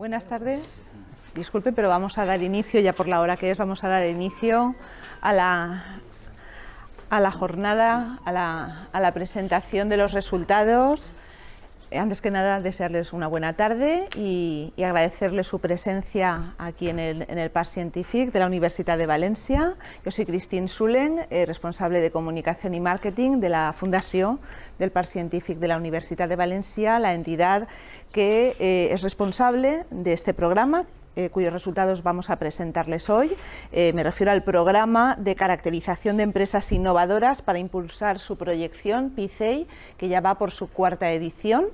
Buenas tardes. Disculpe, pero vamos a dar inicio, ya por la hora que es, vamos a dar inicio a la, a la jornada, a la, a la presentación de los resultados antes que nada, desearles una buena tarde y, agradecerles su presencia aquí en el, en el Scientific de la Universidad de Valencia. Yo soy Christine Sulen, eh, responsable de comunicación y marketing de la Fundación del Par Scientific de la Universidad de Valencia, la entidad que eh, es responsable de este programa eh, cuyos resultados vamos a presentarles hoy. Eh, me refiero al programa de caracterización de empresas innovadoras para impulsar su proyección, PICEI, que ya va por su cuarta edición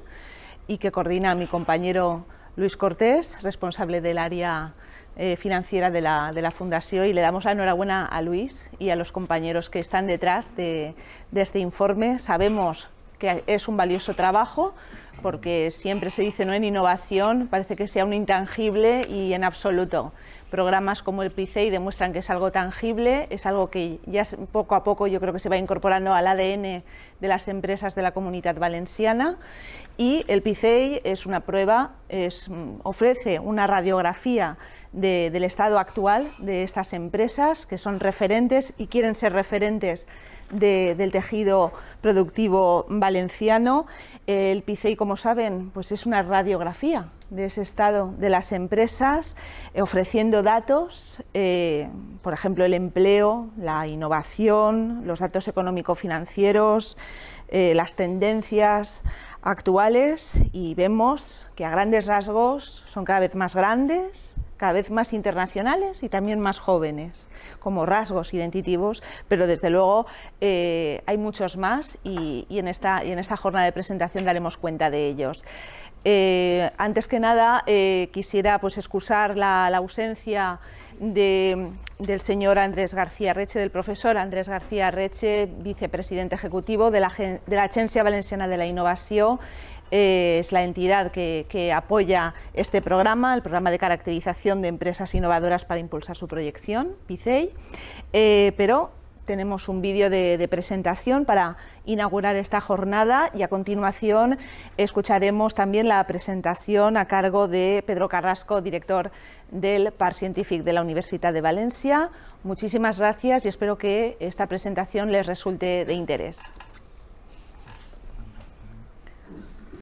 y que coordina mi compañero Luis Cortés, responsable del área eh, financiera de la, de la, Fundación y le damos la enhorabuena a Luis y a los compañeros que están detrás de, de este informe. Sabemos que es un valioso trabajo, porque siempre se dice no en innovación, parece que sea un intangible y en absoluto. Programas como el PICEI demuestran que es algo tangible, es algo que ya poco a poco yo creo que se va incorporando al ADN de las empresas de la comunidad valenciana y el PICEI es una prueba, es, ofrece una radiografía del estado actual de estas empresas que son referentes y quieren ser referentes del tejido productivo valenciano. El PICEI, como saben, pues es una radiografía de ese estado de las empresas, eh, ofreciendo datos, eh, por ejemplo, el empleo, la innovación, los datos económico-financieros, eh, las tendencias actuales y vemos que a grandes rasgos son cada vez más grandes, cada vez más internacionales y también más jóvenes, como rasgos identitivos, pero desde luego eh, hay muchos más y, en esta, y en esta jornada de presentación daremos cuenta de ellos. Eh, antes que nada, eh, quisiera pues, excusar la, ausencia del señor Andrés García Reche, del profesor Andrés García Reche, vicepresidente ejecutivo de la, de la Agencia Valenciana de la Innovación es la entidad que, apoya este programa, el programa de caracterización de empresas innovadoras para impulsar su proyección, PICEI, eh, pero tenemos un vídeo de, presentación para inaugurar esta jornada y a continuación escucharemos también la presentación a cargo de Pedro Carrasco, director del Par Scientific de la Universidad de Valencia. Muchísimas gracias y espero que esta presentación les resulte de interés.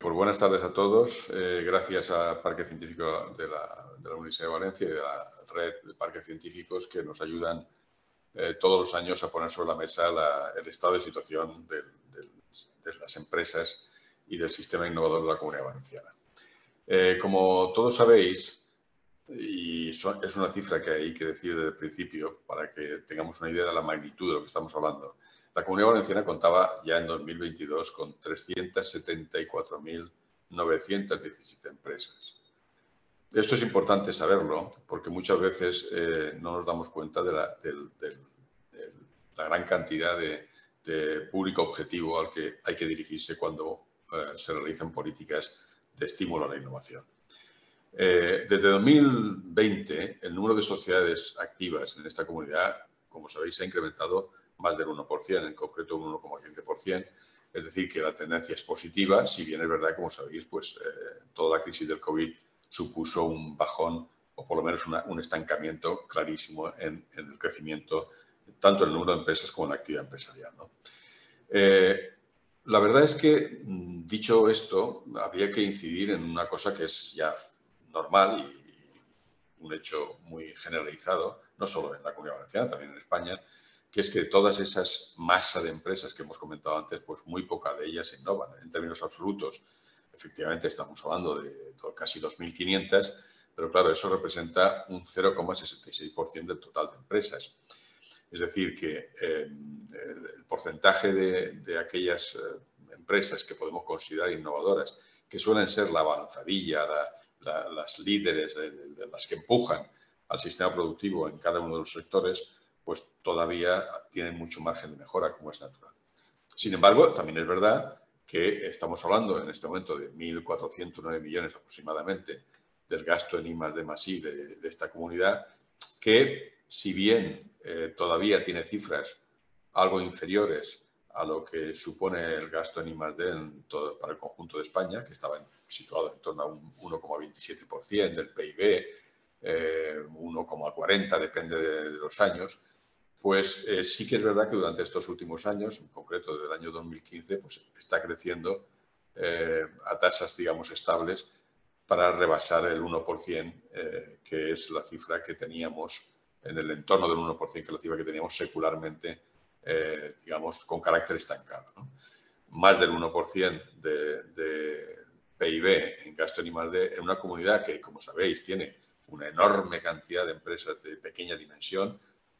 Pues buenas tardes a todos. Eh, gracias al Parque Científico de la, Universidad de Valencia y de la red de parques científicos que nos ayudan eh, todos los años a poner sobre la mesa el estado de situación de, las empresas y del sistema innovador de la Comunidad Valenciana. Eh, como todos sabéis, y es una cifra que hay que decir desde el principio para que tengamos una idea de la magnitud de lo que estamos hablando, la Comunidad Valenciana contaba ya en 2022 con 374.917 empresas. Esto es importante saberlo porque muchas veces eh, no nos damos cuenta de la, gran cantidad de, público objetivo al que hay que dirigirse cuando eh, se realizan políticas de estímulo a la innovación. Eh, desde 2020, el número de sociedades activas en esta comunidad, como sabéis, ha incrementado más del 1%, en concreto un 1,15%. Es decir, que la tendencia es positiva, si bien es verdad, como sabéis, pues eh, toda la crisis del COVID supuso un bajón o por lo menos un estancamiento clarísimo en, el crecimiento, tanto en el número de empresas como en la actividad empresarial. Eh, la verdad es que, mm, dicho esto, habría que incidir en una cosa que es ya normal y un hecho muy generalizado, no solo en la Comunidad Valenciana, también en España, que es que todas esas masa de empresas que hemos comentado antes, pues muy poca de ellas innovan. En términos absolutos, efectivamente estamos hablando de casi 2.500, pero claro, eso representa un 0,66% del total de empresas. Es decir, que eh, el, porcentaje de, aquellas eh, empresas que podemos considerar innovadoras, que suelen ser la avanzadilla, las líderes, las que empujan al sistema productivo en cada uno de los sectores, pues todavía tienen mucho margen de mejora, como es natural. Sin embargo, también es verdad que estamos hablando en este momento de 1.409 millones aproximadamente del gasto en I de Masí de, de esta comunidad, que si bien eh, todavía tiene cifras algo inferiores a lo que supone el gasto en. En todo, para el conjunto de España, que estaba situado en torno a un 1,27% del PIB, 1,40 depende de, los años, pues eh, sí que es verdad que durante estos últimos años, en concreto desde el año 2015, pues está creciendo eh, a tasas, digamos, estables para rebasar el 1%, eh, que es la cifra que teníamos en el entorno del 1%, que es la cifra que teníamos secularmente, digamos, con carácter estancado. Más del 1% de, de, PIB en gasto animal de, en una comunidad que, como sabéis, tiene una enorme cantidad de empresas de pequeña dimensión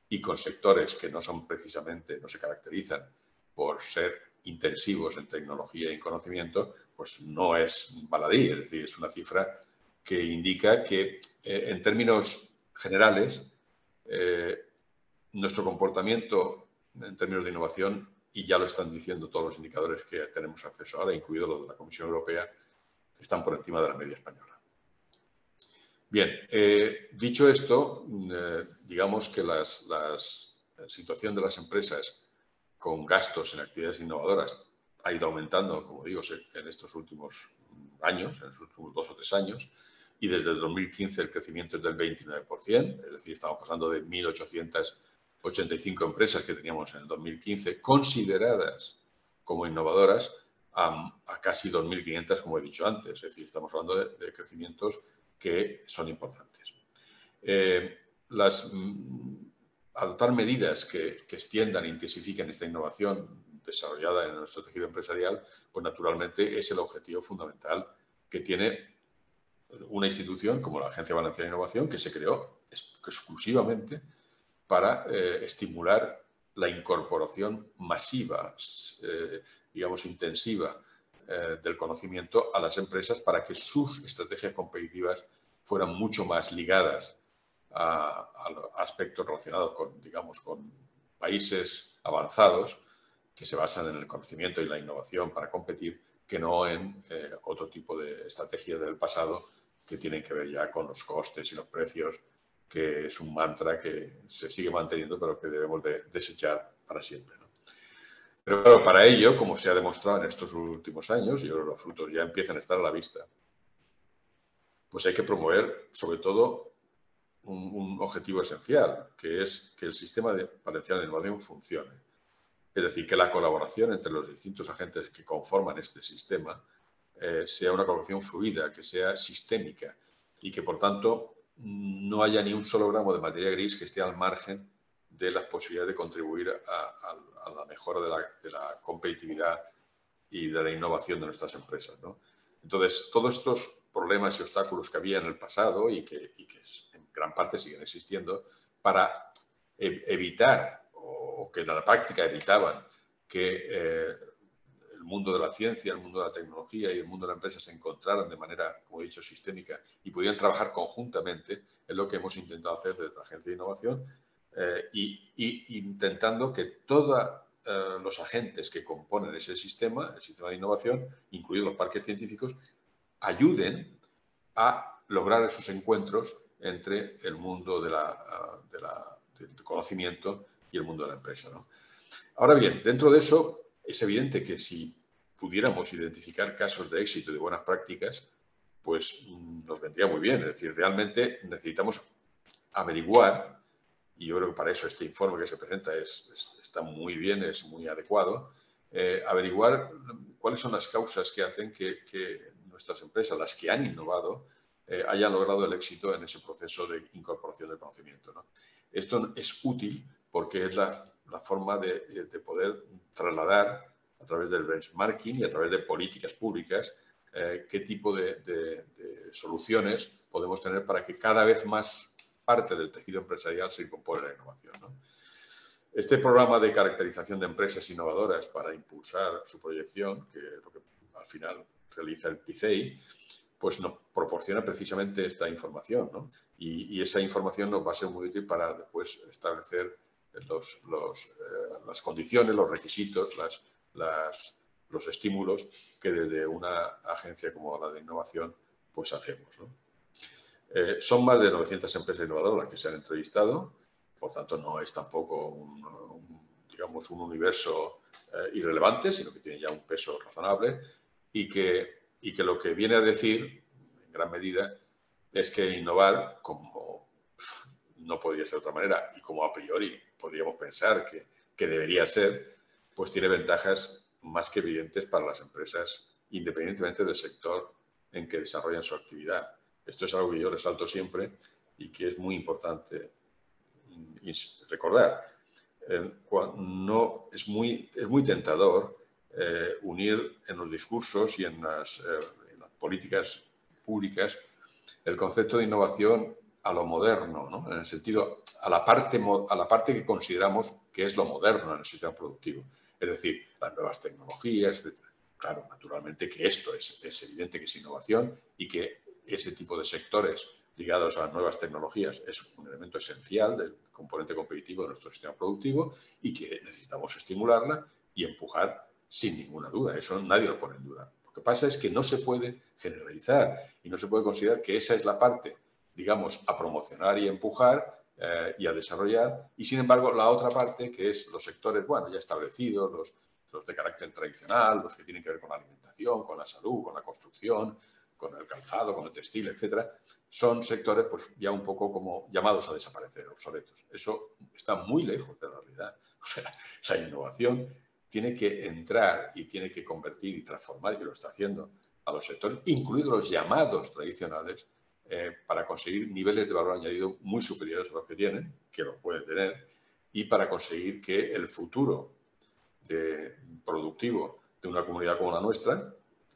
y con sectores que no son precisamente, no se caracterizan por ser intensivos en tecnología y conocimiento, pues no es baladí, es decir, es una cifra que indica que eh, en términos generales eh, nuestro comportamiento en términos de innovación, y ya lo están diciendo todos los indicadores que tenemos acceso ahora, incluido los de la Comisión Europea, están por encima de la media española. Bien, eh, dicho esto, eh, digamos que la situación de las empresas con gastos en actividades innovadoras ha ido aumentando, como digo, en estos últimos años, en los últimos dos o tres años, y desde el 2015 el crecimiento es del 29%, es decir, estamos pasando de 1.885 empresas que teníamos en el 2015, consideradas como innovadoras, a, casi 2.500, como he dicho antes, es decir, estamos hablando de crecimientos que son importantes. Eh, mm, adoptar medidas que, extiendan e intensifiquen esta innovación desarrollada en nuestro tejido empresarial, pues naturalmente es el objetivo fundamental que tiene una institución como la Agencia Valenciana de Innovación, que se creó exclusivamente para eh, estimular la incorporación masiva, eh, digamos, intensiva eh, del conocimiento a las empresas para que sus estrategias competitivas fueran mucho más ligadas a, aspectos relacionados con, digamos, con países avanzados que se basan en el conocimiento y la innovación para competir, que no en eh, otro tipo de estrategias del pasado que tienen que ver ya con los costes y los precios, que es un mantra que se sigue manteniendo, pero que debemos de desechar para siempre. Pero claro, para ello, como se ha demostrado en estos últimos años, y los frutos ya empiezan a estar a la vista, pues hay que promover sobre todo un, objetivo esencial, que es que el sistema de valenciano de innovación funcione. Es decir, que la colaboración entre los distintos agentes que conforman este sistema eh, sea una colaboración fluida, que sea sistémica y que, por tanto, no haya ni un solo gramo de materia gris que esté al margen de las posibilidades de contribuir a, la mejora de la, competitividad y de la innovación de nuestras empresas. Entonces, todos estos problemas y obstáculos que había en el pasado y que, en gran parte siguen existiendo, para e, evitar o que en la práctica evitaban que eh, el mundo de la ciencia, el mundo de la tecnología y el mundo de la empresa se encontraran de manera, como he dicho, sistémica y pudieran trabajar conjuntamente, es lo que hemos intentado hacer desde la Agencia de Innovación eh, y, intentando que todos eh, los agentes que componen ese sistema, el sistema de innovación, incluidos los parques científicos, ayuden a lograr esos encuentros entre el mundo la, del conocimiento y el mundo de la empresa. Ahora bien, dentro de eso es evidente que si pudiéramos identificar casos de éxito y de buenas prácticas, pues mm, nos vendría muy bien. Es decir, realmente necesitamos averiguar y yo creo que para eso este informe que se presenta es, está muy bien, es muy adecuado, eh, averiguar cuáles son las causas que hacen que, nuestras empresas, las que han innovado, eh, hayan logrado el éxito en ese proceso de incorporación del conocimiento. Esto es útil porque es la, forma de, poder trasladar a través del benchmarking y a través de políticas públicas eh, qué tipo de, de, soluciones podemos tener para que cada vez más parte del tejido empresarial se incorpore la innovación. Este programa de caracterización de empresas innovadoras para impulsar su proyección, que lo que al final realiza el PICEI, pues nos proporciona precisamente esta información. Y, esa información nos va a ser muy útil para después establecer eh, las condiciones, los requisitos, los estímulos que desde una agencia como la de innovación pues hacemos. Eh, son más de 900 empresas innovadoras las que se han entrevistado, por tanto no es tampoco un, digamos, un universo eh, irrelevantes, sino que tienen ya un peso razonable y que, y que lo que viene a decir, en gran medida, es que innovar, como no podría ser de otra manera y como a priori podríamos pensar que, que debería ser, pues tiene ventajas más que evidentes para las empresas, independientemente del sector en que desarrollan su actividad. Esto es algo que yo resalto siempre y que es muy importante mm, recordar. Eh, no, es, muy, es muy tentador eh, unir en los discursos y en las, eh, en las, políticas públicas el concepto de innovación a lo moderno, ¿no? en el sentido, a la, parte, a la parte que consideramos que es lo moderno en el sistema productivo, es decir, las nuevas tecnologías, etc. Claro, naturalmente que esto es, es evidente que es innovación y que ese tipo de sectores ligados a las nuevas tecnologías es un elemento esencial del componente competitivo de nuestro sistema productivo y que necesitamos estimularla y empujar sin ninguna duda. Eso nadie lo pone en duda. Lo que pasa es que no se puede generalizar y no se puede considerar que esa es la parte, digamos, a promocionar y empujar eh, y a desarrollar. Y sin embargo, la otra parte, que es los sectores, bueno, ya establecidos, los, los de carácter tradicional, los que tienen que ver con la alimentación, con la salud, con la construcción, con el calzado, con el textil, etcétera, son sectores pues ya un poco como llamados a desaparecer, obsoletos. Eso está muy lejos de la realidad. O sea, la innovación tiene que entrar y tiene que convertir y transformar, y lo está haciendo, a los sectores, incluidos los llamados tradicionales, eh, para conseguir niveles de valor añadido muy superiores a los que tienen, que los pueden tener, y para conseguir que el futuro productivo de una comunidad como la nuestra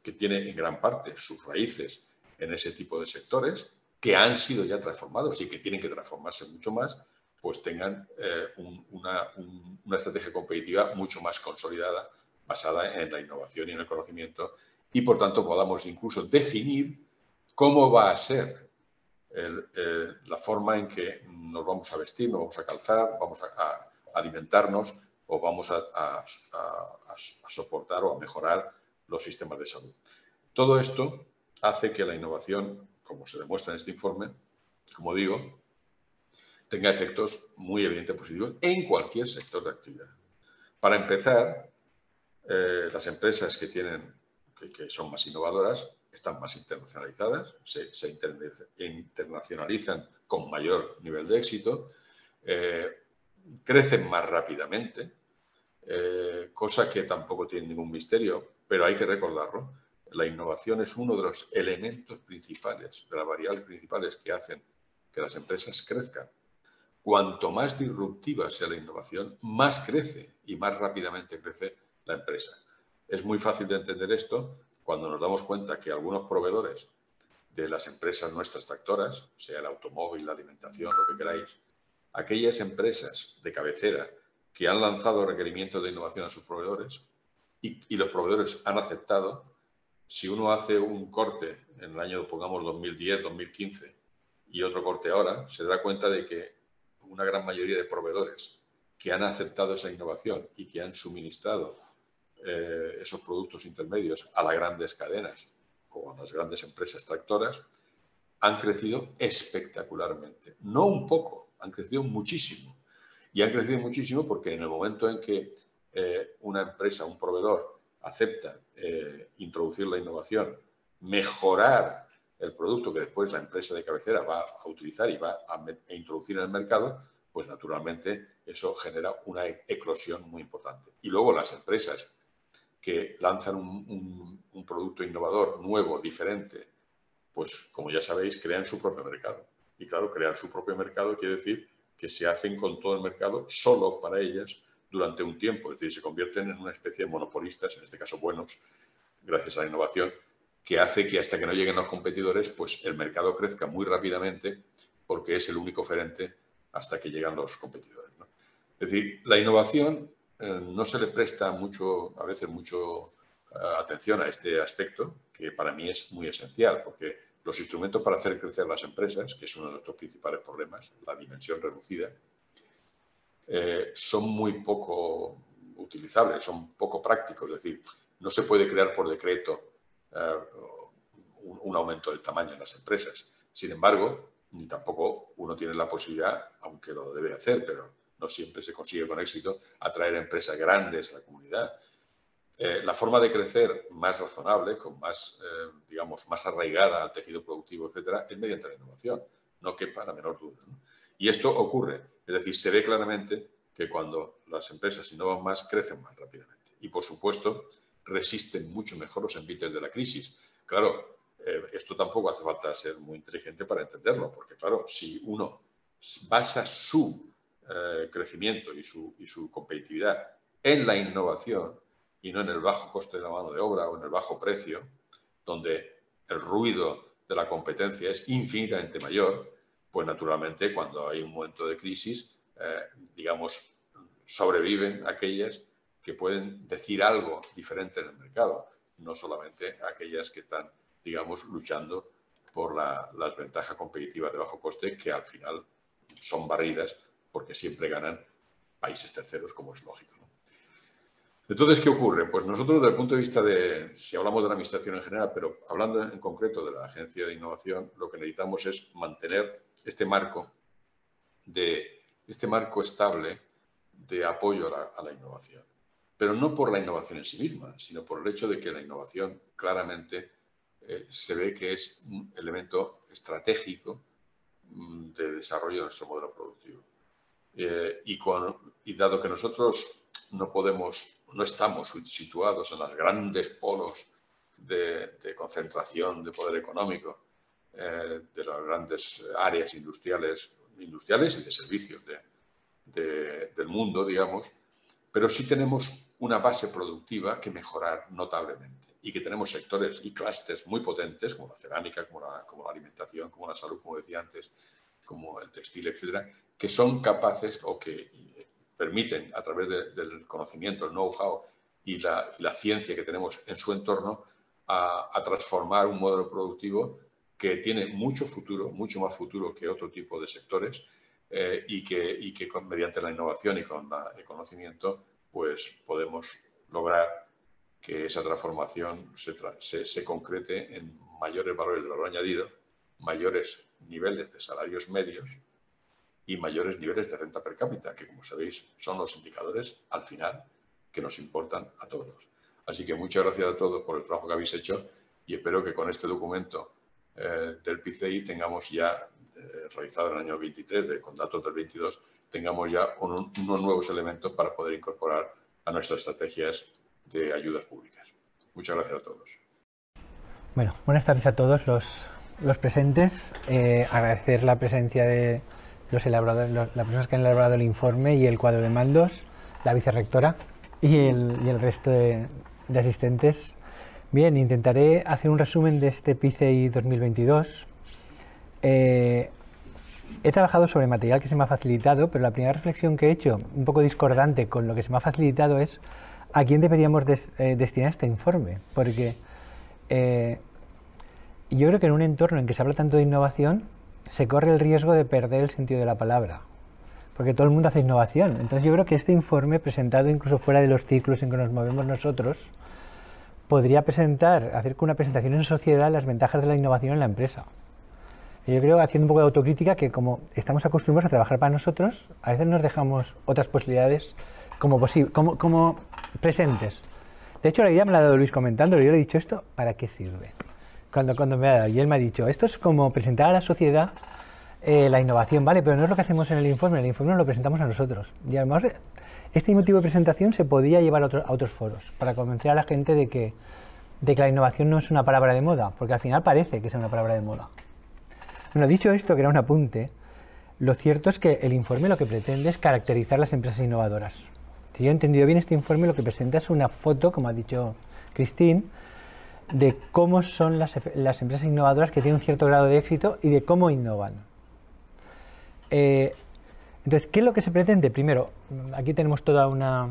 que tiene en gran parte sus raíces en ese tipo de sectores, que han sido ya transformados y que tienen que transformarse mucho más, pues tengan eh, una, estrategia competitiva mucho más consolidada, basada en la innovación y en el conocimiento, y por tanto podamos incluso definir cómo va a ser eh, la forma en que nos vamos a vestir, nos vamos a calzar, vamos a, alimentarnos o vamos a soportar o a mejorar los sistemas de salud. Todo esto hace que la innovación, como se demuestra en este informe, como digo, tenga efectos muy evidentes positivos en cualquier sector de actividad. Para empezar, eh, las empresas que, tienen, que, son más innovadoras están más internacionalizadas, se, internacionalizan con mayor nivel de éxito, eh, crecen más rápidamente, eh, cosa que tampoco tiene ningún misterio, pero hay que recordarlo, la innovación es uno de los elementos principales, de las variables principales que hacen que las empresas crezcan. Cuanto más disruptiva sea la innovación, más crece y más rápidamente crece la empresa. Es muy fácil de entender esto cuando nos damos cuenta que algunos proveedores de las empresas nuestras tractoras, sea el automóvil, la alimentación, lo que queráis, aquellas empresas de cabecera que han lanzado requerimientos de innovación a sus proveedores, y, los proveedores han aceptado. Si uno hace un corte en el año, pongamos 2010, 2015 y otro corte ahora, se da cuenta de que una gran mayoría de proveedores que han aceptado esa innovación y que han suministrado eh, esos productos intermedios a las grandes cadenas o a las grandes empresas tractoras, han crecido espectacularmente. No un poco, han crecido muchísimo. Y han crecido muchísimo porque en el momento en que eh, una empresa, un proveedor, acepta eh, introducir la innovación, mejorar el producto que después la empresa de cabecera va a utilizar y va a, introducir en el mercado, pues naturalmente eso genera una e-, eclosión muy importante. Y luego las empresas que lanzan un, un, producto innovador, nuevo, diferente, pues como ya sabéis, crean su propio mercado. Y claro, crear su propio mercado quiere decir que se hacen con todo el mercado solo para ellas durante un tiempo, es decir, se convierten en una especie de monopolistas, en este caso buenos, gracias a la innovación, que hace que hasta que no lleguen los competidores, pues el mercado crezca muy rápidamente porque es el único oferente hasta que llegan los competidores. Es decir, la innovación eh, no se le presta mucho, a veces mucho eh, atención a este aspecto, que para mí es muy esencial, porque los instrumentos para hacer crecer las empresas, que es uno de nuestros principales problemas, la dimensión reducida, eh, son muy poco utilizables, son poco prácticos. Es decir, no se puede crear por decreto eh, un, aumento del tamaño en las empresas. Sin embargo, ni tampoco uno tiene la posibilidad, aunque lo debe hacer, pero no siempre se consigue con éxito, atraer empresas grandes a la comunidad. Eh, la forma de crecer más razonable, con más, eh, digamos, más arraigada al tejido productivo, etcétera, es mediante la innovación, no quepa la menor duda. Y esto ocurre, es decir, se ve claramente que cuando las empresas innovan más, crecen más rápidamente. Y, por supuesto, resisten mucho mejor los envites de la crisis. Claro, eh, esto tampoco hace falta ser muy inteligente para entenderlo, porque, claro, si uno basa su crecimiento y su, y su competitividad en la innovación y no en el bajo coste de la mano de obra o en el bajo precio, donde el ruido de la competencia es infinitamente mayor, pues naturalmente cuando hay un momento de crisis, eh, digamos, sobreviven aquellas que pueden decir algo diferente en el mercado, no solamente aquellas que están, digamos, luchando por las ventajas competitivas de bajo coste que al final son barridas porque siempre ganan países terceros, como es lógico. Entonces, ¿qué ocurre? Pues nosotros desde el punto de vista de, si hablamos de la administración en general, pero hablando en concreto de la Agencia de Innovación, lo que necesitamos es mantener este marco, de, este marco estable de apoyo a la, innovación. Pero no por la innovación en sí misma, sino por el hecho de que la innovación claramente eh, se ve que es un elemento estratégico mm, de desarrollo de nuestro modelo productivo. Eh, y, dado que nosotros no podemos, no estamos situados en los grandes polos de, concentración de poder económico, eh, de las grandes áreas industriales, industriales y de servicios de, del mundo, digamos, pero sí tenemos una base productiva que mejorar notablemente y que tenemos sectores y clústeres muy potentes como la cerámica, como la, como la alimentación, como la salud, como decía antes, como el textil, etcétera, que son capaces o que permiten a través del conocimiento, el know-how y la, ciencia que tenemos en su entorno a, a transformar un modelo productivo que tiene mucho futuro, mucho más futuro que otro tipo de sectores eh, y que, y que mediante la innovación y con el conocimiento pues podemos lograr que esa transformación se, se, concrete en mayores valores de valor añadido, mayores niveles de salarios medios y mayores niveles de renta per cápita, que como sabéis son los indicadores al final que nos importan a todos. Así que muchas gracias a todos por el trabajo que habéis hecho y espero que con este documento eh, del PCI tengamos ya eh, realizado en el año 23, de, con datos del 22, tengamos ya unos nuevos elementos para poder incorporar a nuestras estrategias de ayudas públicas. Muchas gracias a todos. Bueno, buenas tardes a todos los, los presentes. Eh, agradecer la presencia de los elaboradores, las personas que han elaborado el informe y el cuadro de mandos, la vicerrectora y el, y el resto de, de asistentes. Bien, intentaré hacer un resumen de este PCI 2022 eh, he trabajado sobre material que se me ha facilitado, pero la primera reflexión que he hecho, un poco discordante con lo que se me ha facilitado, es a quién deberíamos eh, destinar este informe. Porque eh, yo creo que en un entorno en que se habla tanto de innovación, se corre el riesgo de perder el sentido de la palabra. Porque todo el mundo hace innovación. Entonces yo creo que este informe, presentado incluso fuera de los ciclos en que nos movemos nosotros, podría presentar, hacer una presentación en sociedad las ventajas de la innovación en la empresa. Yo creo, haciendo un poco de autocrítica, que como estamos acostumbrados a trabajar para nosotros, a veces nos dejamos otras posibilidades como, como, como presentes. De hecho, la idea me la ha dado Luis comentando, yo le he dicho esto, ¿para qué sirve? Cuando, cuando me ha dado, y él me ha dicho, esto es como presentar a la sociedad eh, la innovación, ¿vale? Pero no es lo que hacemos en el informe, el informe lo presentamos a nosotros. Y además, este motivo de presentación se podía llevar a, a otros foros, para convencer a la gente de que, de que la innovación no es una palabra de moda, porque al final parece que es una palabra de moda. Bueno, dicho esto, que era un apunte, lo cierto es que el informe lo que pretende es caracterizar las empresas innovadoras. Si yo he entendido bien este informe, lo que presenta es una foto, como ha dicho Christine, de cómo son las, empresas innovadoras que tienen un cierto grado de éxito y de cómo innovan. Eh, entonces, ¿qué es lo que se pretende? Primero, aquí tenemos toda una,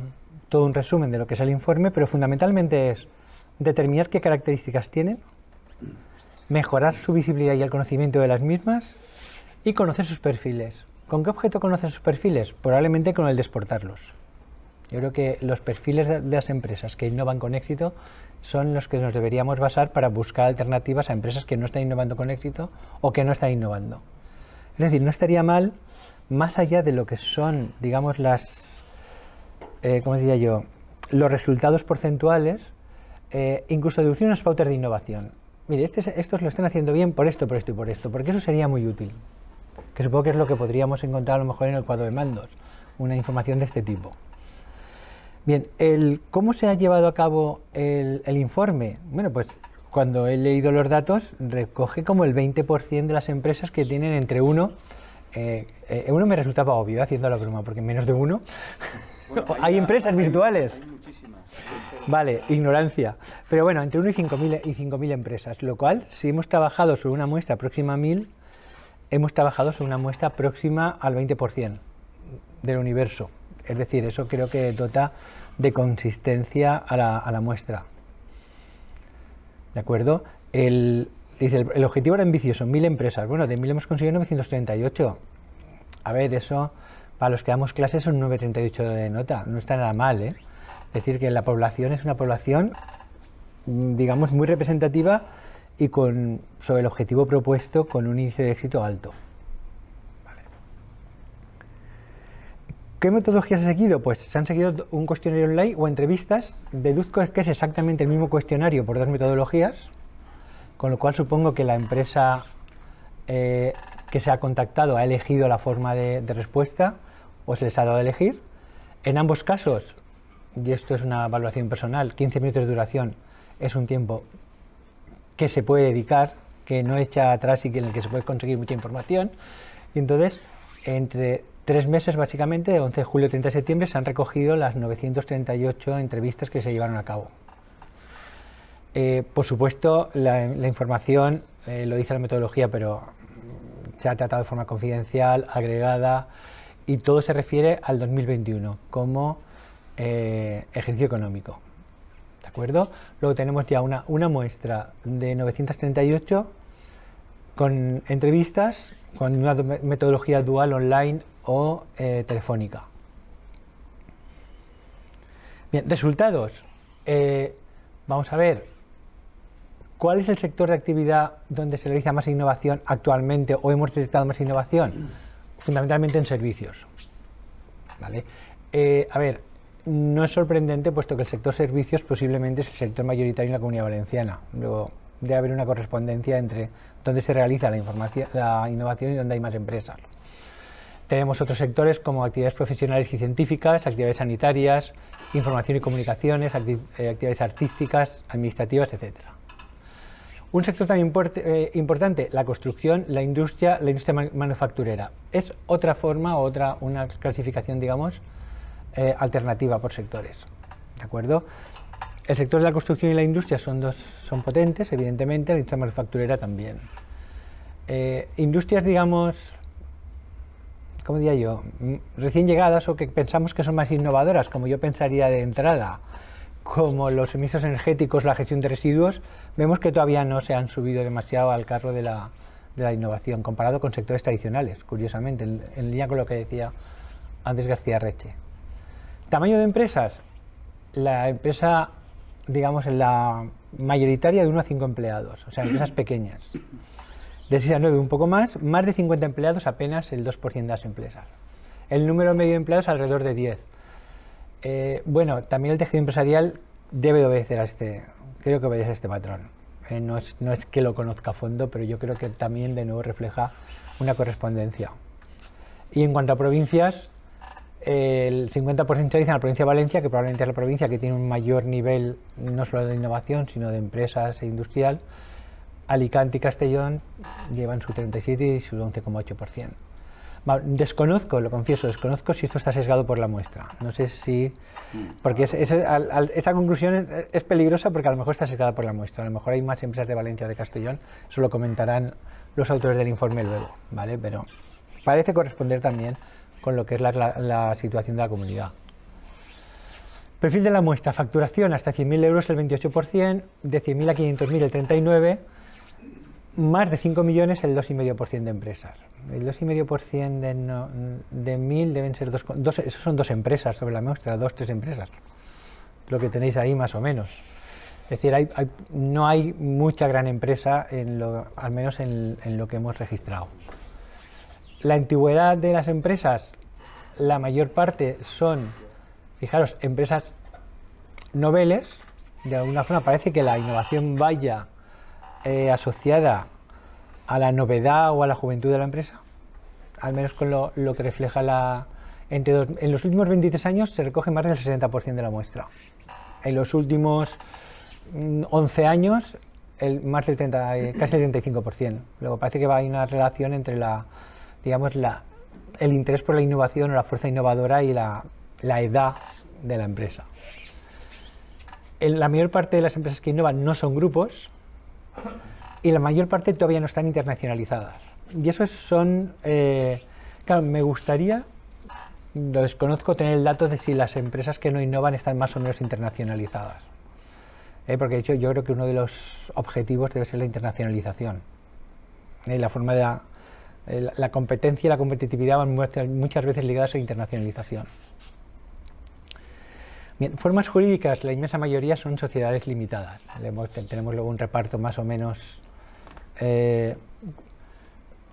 todo un resumen de lo que es el informe, pero fundamentalmente es determinar qué características tienen, mejorar su visibilidad y el conocimiento de las mismas y conocer sus perfiles. ¿Con qué objeto conocer sus perfiles? Probablemente con el de exportarlos. Yo creo que los perfiles de las empresas que innovan con éxito son los que nos deberíamos basar para buscar alternativas a empresas que no están innovando con éxito o que no están innovando. Es decir, no estaría mal más allá de lo que son, digamos, las, eh, ¿cómo diría yo?, los resultados porcentuales, eh, incluso deducir unas pautas de innovación. Mire, este, estos lo están haciendo bien por esto, por esto y por esto, porque eso sería muy útil. Que supongo que es lo que podríamos encontrar a lo mejor en el cuadro de mandos, una información de este tipo. Bien, el, ¿cómo se ha llevado a cabo el, el informe? Bueno, pues cuando he leído los datos, recoge como el 20% de las empresas que tienen entre uno. Eh, eh, uno me resultaba obvio haciendo la broma, porque menos de uno. hay, empresas virtuales. Hay muchísimas. Vale, ignorancia. Pero bueno, entre 1 y 5.000 y 5.000 empresas, lo cual, si hemos trabajado sobre una muestra próxima a 1.000, hemos trabajado sobre una muestra próxima al 20% del universo. Es decir, eso creo que dota de consistencia a la, muestra. ¿De acuerdo? El, dice, el, objetivo era ambicioso, mil empresas. Bueno, de mil hemos conseguido 938. A ver, eso, para los que damos clases, son 938 de nota. No está nada mal, ¿eh? Es decir, que la población es una población, mm, digamos, muy representativa y con, sobre el objetivo propuesto con un índice de éxito alto. ¿Qué metodologías se ha seguido? Pues se han seguido un cuestionario online o entrevistas. Deduzco que es exactamente el mismo cuestionario por dos metodologías, con lo cual supongo que la empresa eh, que se ha contactado ha elegido la forma de, respuesta o se les ha dado a elegir. En ambos casos, y esto es una evaluación personal, 15 minutos de duración es un tiempo que se puede dedicar, que no echa atrás y en el que se puede conseguir mucha información. Y entonces, entre tres meses básicamente, de 11 de julio a 30 de septiembre, se han recogido las 938 entrevistas que se llevaron a cabo. Eh, por supuesto, la, información, eh, lo dice la metodología, pero se ha tratado de forma confidencial, agregada, y todo se refiere al 2021 como eh, ejercicio económico. ¿De acuerdo? Luego tenemos ya una, una muestra de 938 con entrevistas, con una metodología dual online o eh, telefónica. Bien, resultados. Eh, vamos a ver, ¿cuál es el sector de actividad donde se realiza más innovación actualmente o hemos detectado más innovación? Fundamentalmente en servicios. ¿Vale? Eh, a ver, no es sorprendente puesto que el sector servicios posiblemente es el sector mayoritario en la comunidad valenciana. Luego debe haber una correspondencia entre dónde se realiza la, la innovación y dónde hay más empresas. Tenemos otros sectores como actividades profesionales y científicas, actividades sanitarias, información y comunicaciones, eh, actividades artísticas, administrativas, etc. Un sector tan eh, importante, la construcción, la industria, la industria manufacturera. Es otra forma, otra, una clasificación, digamos, eh, alternativa por sectores. ¿De acuerdo? El sector de la construcción y la industria son, dos, son potentes, evidentemente, la industria manufacturera también. industrias, digamos, ¿cómo diría yo? Mm, recién llegadas o que pensamos que son más innovadoras, como yo pensaría de entrada, como los emisos energéticos, la gestión de residuos, vemos que todavía no se han subido demasiado al carro de la, de la innovación, comparado con sectores tradicionales, curiosamente, en, línea con lo que decía Andrés García Reche. Tamaño de empresas. La empresa, digamos, en la mayoritaria de 1 a 5 empleados, o sea, empresas pequeñas de 6 a 9 un poco más, más de 50 empleados apenas el 2% de las empresas. El número medio de empleados alrededor de 10. Eh, bueno, también el tejido empresarial debe obedecer a este, creo que obedece a este patrón. Eh, no, es, no es que lo conozca a fondo, pero yo creo que también de nuevo refleja una correspondencia. Y en cuanto a provincias, el 50% se realiza en la provincia de Valencia, que probablemente es la provincia que tiene un mayor nivel no solo de innovación, sino de empresas e industrial, Alicante y Castellón llevan su 37 y su 11,8%. Desconozco, lo confieso, desconozco si esto está sesgado por la muestra. No sé si... Porque esta conclusión es, peligrosa porque a lo mejor está sesgada por la muestra. A lo mejor hay más empresas de Valencia de Castellón. Eso lo comentarán los autores del informe luego, ¿vale? Pero parece corresponder también con lo que es la, la situación de la comunidad. Perfil de la muestra, facturación hasta 100.000 euros el 28%, de 100.000 a 500.000 el 39%, más de 5 millones el 2,5% de empresas. El 2,5% de, no, de 1.000 deben ser dos, esos son dos empresas sobre la muestra, dos, tres empresas. Lo que tenéis ahí más o menos. Es decir, hay, hay, no hay mucha gran empresa, en lo, al menos en, en, lo que hemos registrado. la antigüedad de las empresas, la mayor parte son, fijaros, empresas noveles, de alguna forma parece que la innovación vaya eh, asociada a la novedad o a la juventud de la empresa, al menos con lo, que refleja la... Entre en los últimos 23 años se recoge más del 60% de la muestra. En los últimos 11 mm, años, el, más del 30, eh, casi el 35%. Luego parece que va haber una relación entre la, digamos, la, el interés por la innovación o la fuerza innovadora y la, la edad de la empresa. En la mayor parte de las empresas que innovan no son grupos y la mayor parte todavía no están internacionalizadas. Y eso son, eh, claro, me gustaría, lo desconozco, tener el dato de si las empresas que no innovan están más o menos internacionalizadas. Eh, porque de hecho yo creo que uno de los objetivos debe ser la internacionalización. Eh, la forma de la, la, competencia y la competitividad van muchas veces ligadas a internacionalización. Formas jurídicas, la inmensa mayoría son sociedades limitadas. Tenemos luego un reparto más o menos eh,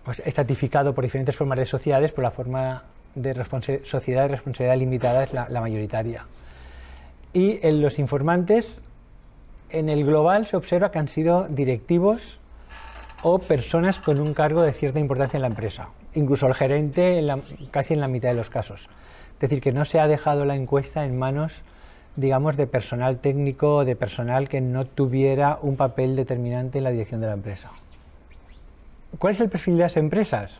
pues, estratificado por diferentes formas de sociedades, pero la forma de sociedad de responsabilidad limitada es la, mayoritaria. Y en los informantes, en el global se observa que han sido directivos o personas con un cargo de cierta importancia en la empresa, incluso el gerente casi en la mitad de los casos. Es decir, que no se ha dejado la encuesta en manos, digamos, de personal técnico o de personal que no tuviera un papel determinante en la dirección de la empresa. ¿Cuál es el perfil de las empresas?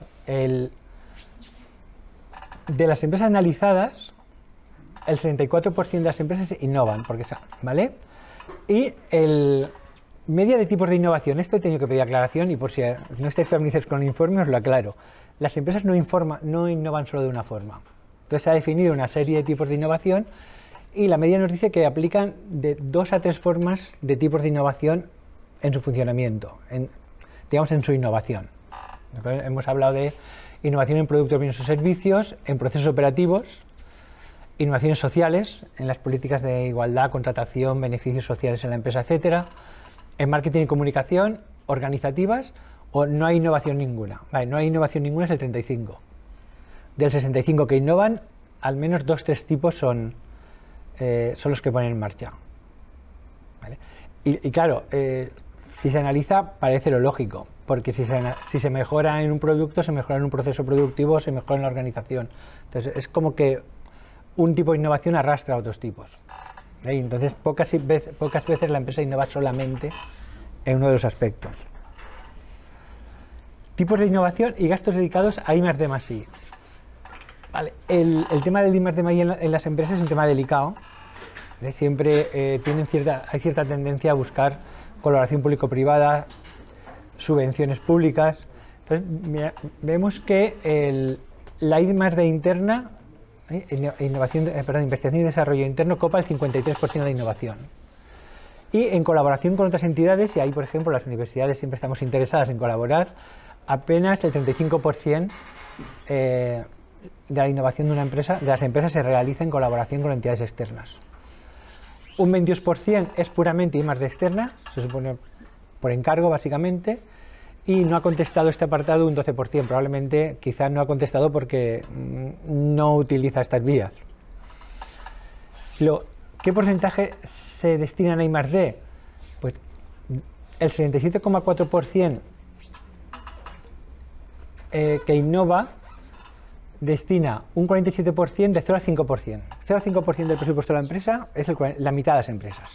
de las empresas analizadas, el 64% de las empresas innovan, porque, ¿vale? Y el media de tipos de innovación, esto he tenido que pedir aclaración y por si no estáis familiarizados con el informe os lo aclaro. Las empresas no, informa, no innovan solo de una forma. Entonces se ha definido una serie de tipos de innovación y la media nos dice que aplican de dos a tres formas de tipos de innovación en su funcionamiento, en, digamos en su innovación. Hemos hablado de innovación en productos, bienes o servicios, en procesos operativos, innovaciones sociales, en las políticas de igualdad, contratación, beneficios sociales en la empresa, etcétera, en marketing y comunicación, organizativas, o no hay innovación ninguna. no hay innovación ninguna es el 35. Del 65 que innovan, al menos dos, tres tipos son, eh, son los que ponen en marcha. Y, claro, eh, si se analiza, parece lo lógico porque si se, si se mejora en un producto, se mejora en un proceso productivo, se mejora en la organización. Entonces, es como que un tipo de innovación arrastra a otros tipos. Entonces, pocas, veces, pocas veces la empresa innova solamente en uno de los aspectos. Tipos de innovación y gastos dedicados a I más D más I. El, tema del I más D más I en, las empresas es un tema delicado. Siempre eh, tienen cierta, hay cierta tendencia a buscar colaboración público-privada, subvenciones públicas. Entonces, vemos que la I de interna, ¿eh? eh, investigación y desarrollo interno, copa el 53% de innovación. Y en colaboración con otras entidades, y ahí, por ejemplo, las universidades siempre estamos interesadas en colaborar, apenas el 35% eh, de la innovación de una empresa, de las empresas se realiza en colaboración con entidades externas. Un 22% es puramente I más de externa, se supone por encargo básicamente, y no ha contestado este apartado un 12%. Probablemente quizás no ha contestado porque mm, no utiliza estas vías. Lo, ¿Qué porcentaje se destinan a I más D? Pues el 77,4% eh, que innova destina un 47% de 0 al 5%. 0 al 5% del presupuesto de la empresa es la mitad de las empresas.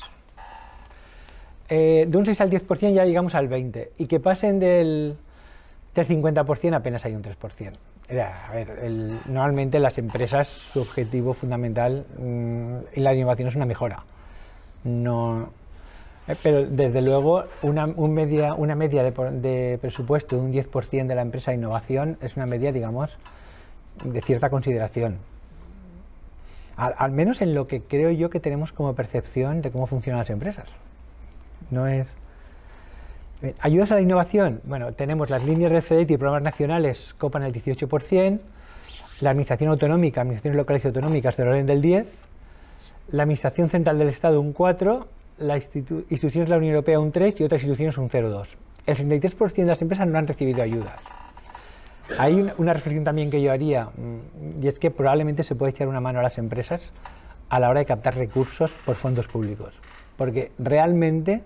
Eh, de un 6 al 10% ya llegamos al 20%, y que pasen del, del 50% apenas hay un 3%. A ver, normalmente las empresas, su objetivo fundamental mm, en la innovación es una mejora. No, eh, pero desde luego una, media, una media de, presupuesto de un 10% de la empresa de innovación es una media, digamos, de cierta consideración. al menos en lo que creo yo que tenemos como percepción de cómo funcionan las empresas no es... Ayudas a la innovación. Bueno, tenemos las líneas de FEDET y programas nacionales copan el 18%, la Administración Autonómica, Administraciones Locales y Autonómicas del orden del 10%, la Administración Central del Estado un 4%, las instituciones de la Unión Europea un 3% y otras instituciones un 0,2%. El 63% de las empresas no han recibido ayudas. Hay una reflexión también que yo haría, mm, y es que probablemente se puede echar una mano a las empresas a la hora de captar recursos por fondos públicos. Porque realmente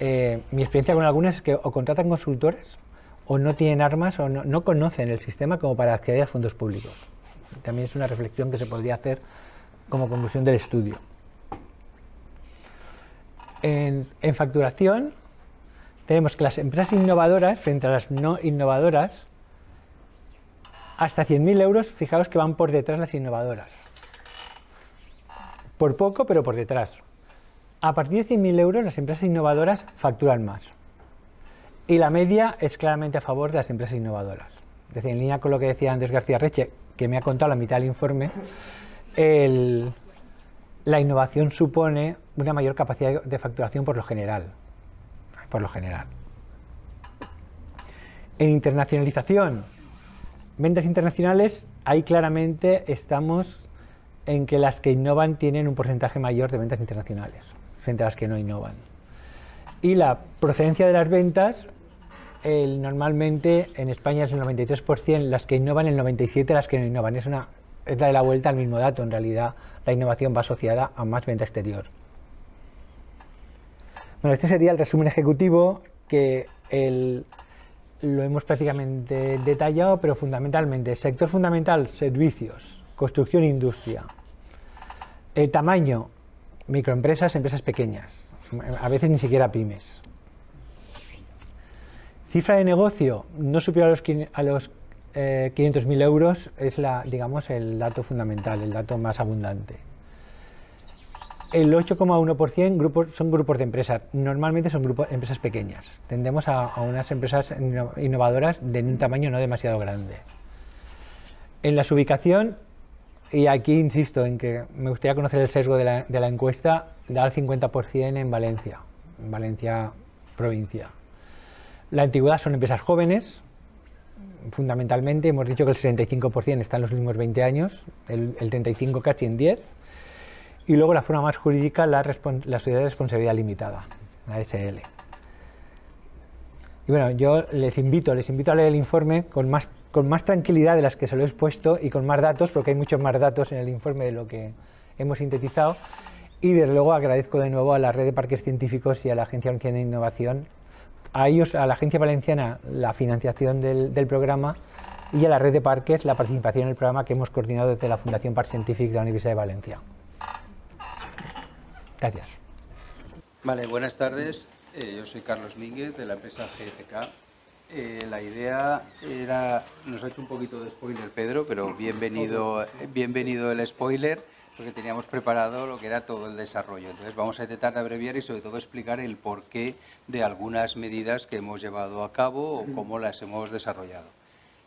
eh, mi experiencia con algunas es que o contratan consultores o no tienen armas o no, conocen el sistema como para acceder a fondos públicos. También es una reflexión que se podría hacer como conclusión del estudio. En facturación tenemos que las empresas innovadoras frente a las no innovadoras, hasta 100.000 euros, fijaos que van por detrás las innovadoras. Por poco, pero por detrás. A partir de 100.000 euros, las empresas innovadoras facturan más. Y la media es claramente a favor de las empresas innovadoras. Es decir, en línea con lo que decía Andrés García Reche, que me ha contado la mitad del informe, la innovación supone una mayor capacidad de facturación por lo general. Por lo general. En internacionalización, ventas internacionales, ahí claramente estamos en que las que innovan tienen un porcentaje mayor de ventas internacionales frente a las que no innovan. Y la procedencia de las ventas, normalmente en España es el 93%, las que innovan el 97% las que no innovan. Es, una, es de la vuelta al mismo dato. En realidad la innovación va asociada a más venta exterior. Bueno, este sería el resumen ejecutivo que lo hemos prácticamente detallado, pero fundamentalmente, sector fundamental, servicios, construcción e industria. El tamaño, microempresas, empresas pequeñas, a veces ni siquiera pymes. Cifra de negocio no superior a los, a los 500.000 eh, euros es la, digamos, el dato fundamental, el dato más abundante. El 8,1% son grupos de empresas. Normalmente son grupos, empresas pequeñas. Tendemos a, unas empresas innovadoras de un tamaño no demasiado grande. En la ubicación, y aquí insisto en que me gustaría conocer el sesgo de la, encuesta, da el 50% en Valencia, en Valencia provincia. La antigüedad son empresas jóvenes, fundamentalmente, hemos dicho que el 65% está en los últimos 20 años, el, 35% casi en 10, y luego la forma más jurídica, la, la sociedad de responsabilidad limitada, la SL. Y bueno, yo les invito, les invito a leer el informe con más con más tranquilidad de las que se lo he expuesto y con más datos, porque hay muchos más datos en el informe de lo que hemos sintetizado. Y desde luego agradezco de nuevo a la red de parques científicos y a la Agencia Valenciana de Innovación, a ellos, a la Agencia Valenciana, la financiación del, programa y a la red de parques la participación en el programa que hemos coordinado desde la Fundación Parque Científico de la Universidad de Valencia. Gracias. Vale, buenas tardes. Eh, yo soy Carlos Mínguez de la empresa GFK eh, la idea era, nos ha hecho un poquito de spoiler Pedro, pero bienvenido, bienvenido el spoiler, porque teníamos preparado lo que era todo el desarrollo. Entonces vamos a intentar abreviar y sobre todo explicar el porqué de algunas medidas que hemos llevado a cabo o cómo las hemos desarrollado.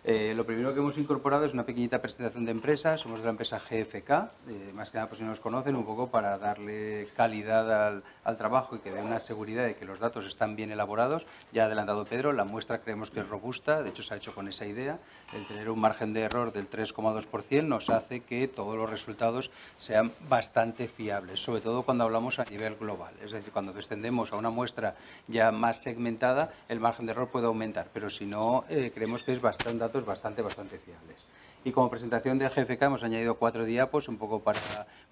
Eh, lo primero que hemos incorporado es una pequeñita presentación de empresa. Somos de la empresa GFK, eh, más que nada pues si nos conocen, un poco para darle calidad al, al, trabajo y que dé una seguridad de que los datos están bien elaborados. Ya ha adelantado Pedro, la muestra creemos que es robusta, de hecho se ha hecho con esa idea. El tener un margen de error del 3,2% nos hace que todos los resultados sean bastante fiables, sobre todo cuando hablamos a nivel global. Es decir, cuando descendemos a una muestra ya más segmentada, el margen de error puede aumentar, pero si no, eh, creemos que es bastante bastante, bastante fiables. Y como presentación de GFK hemos añadido cuatro diapos, un poco para,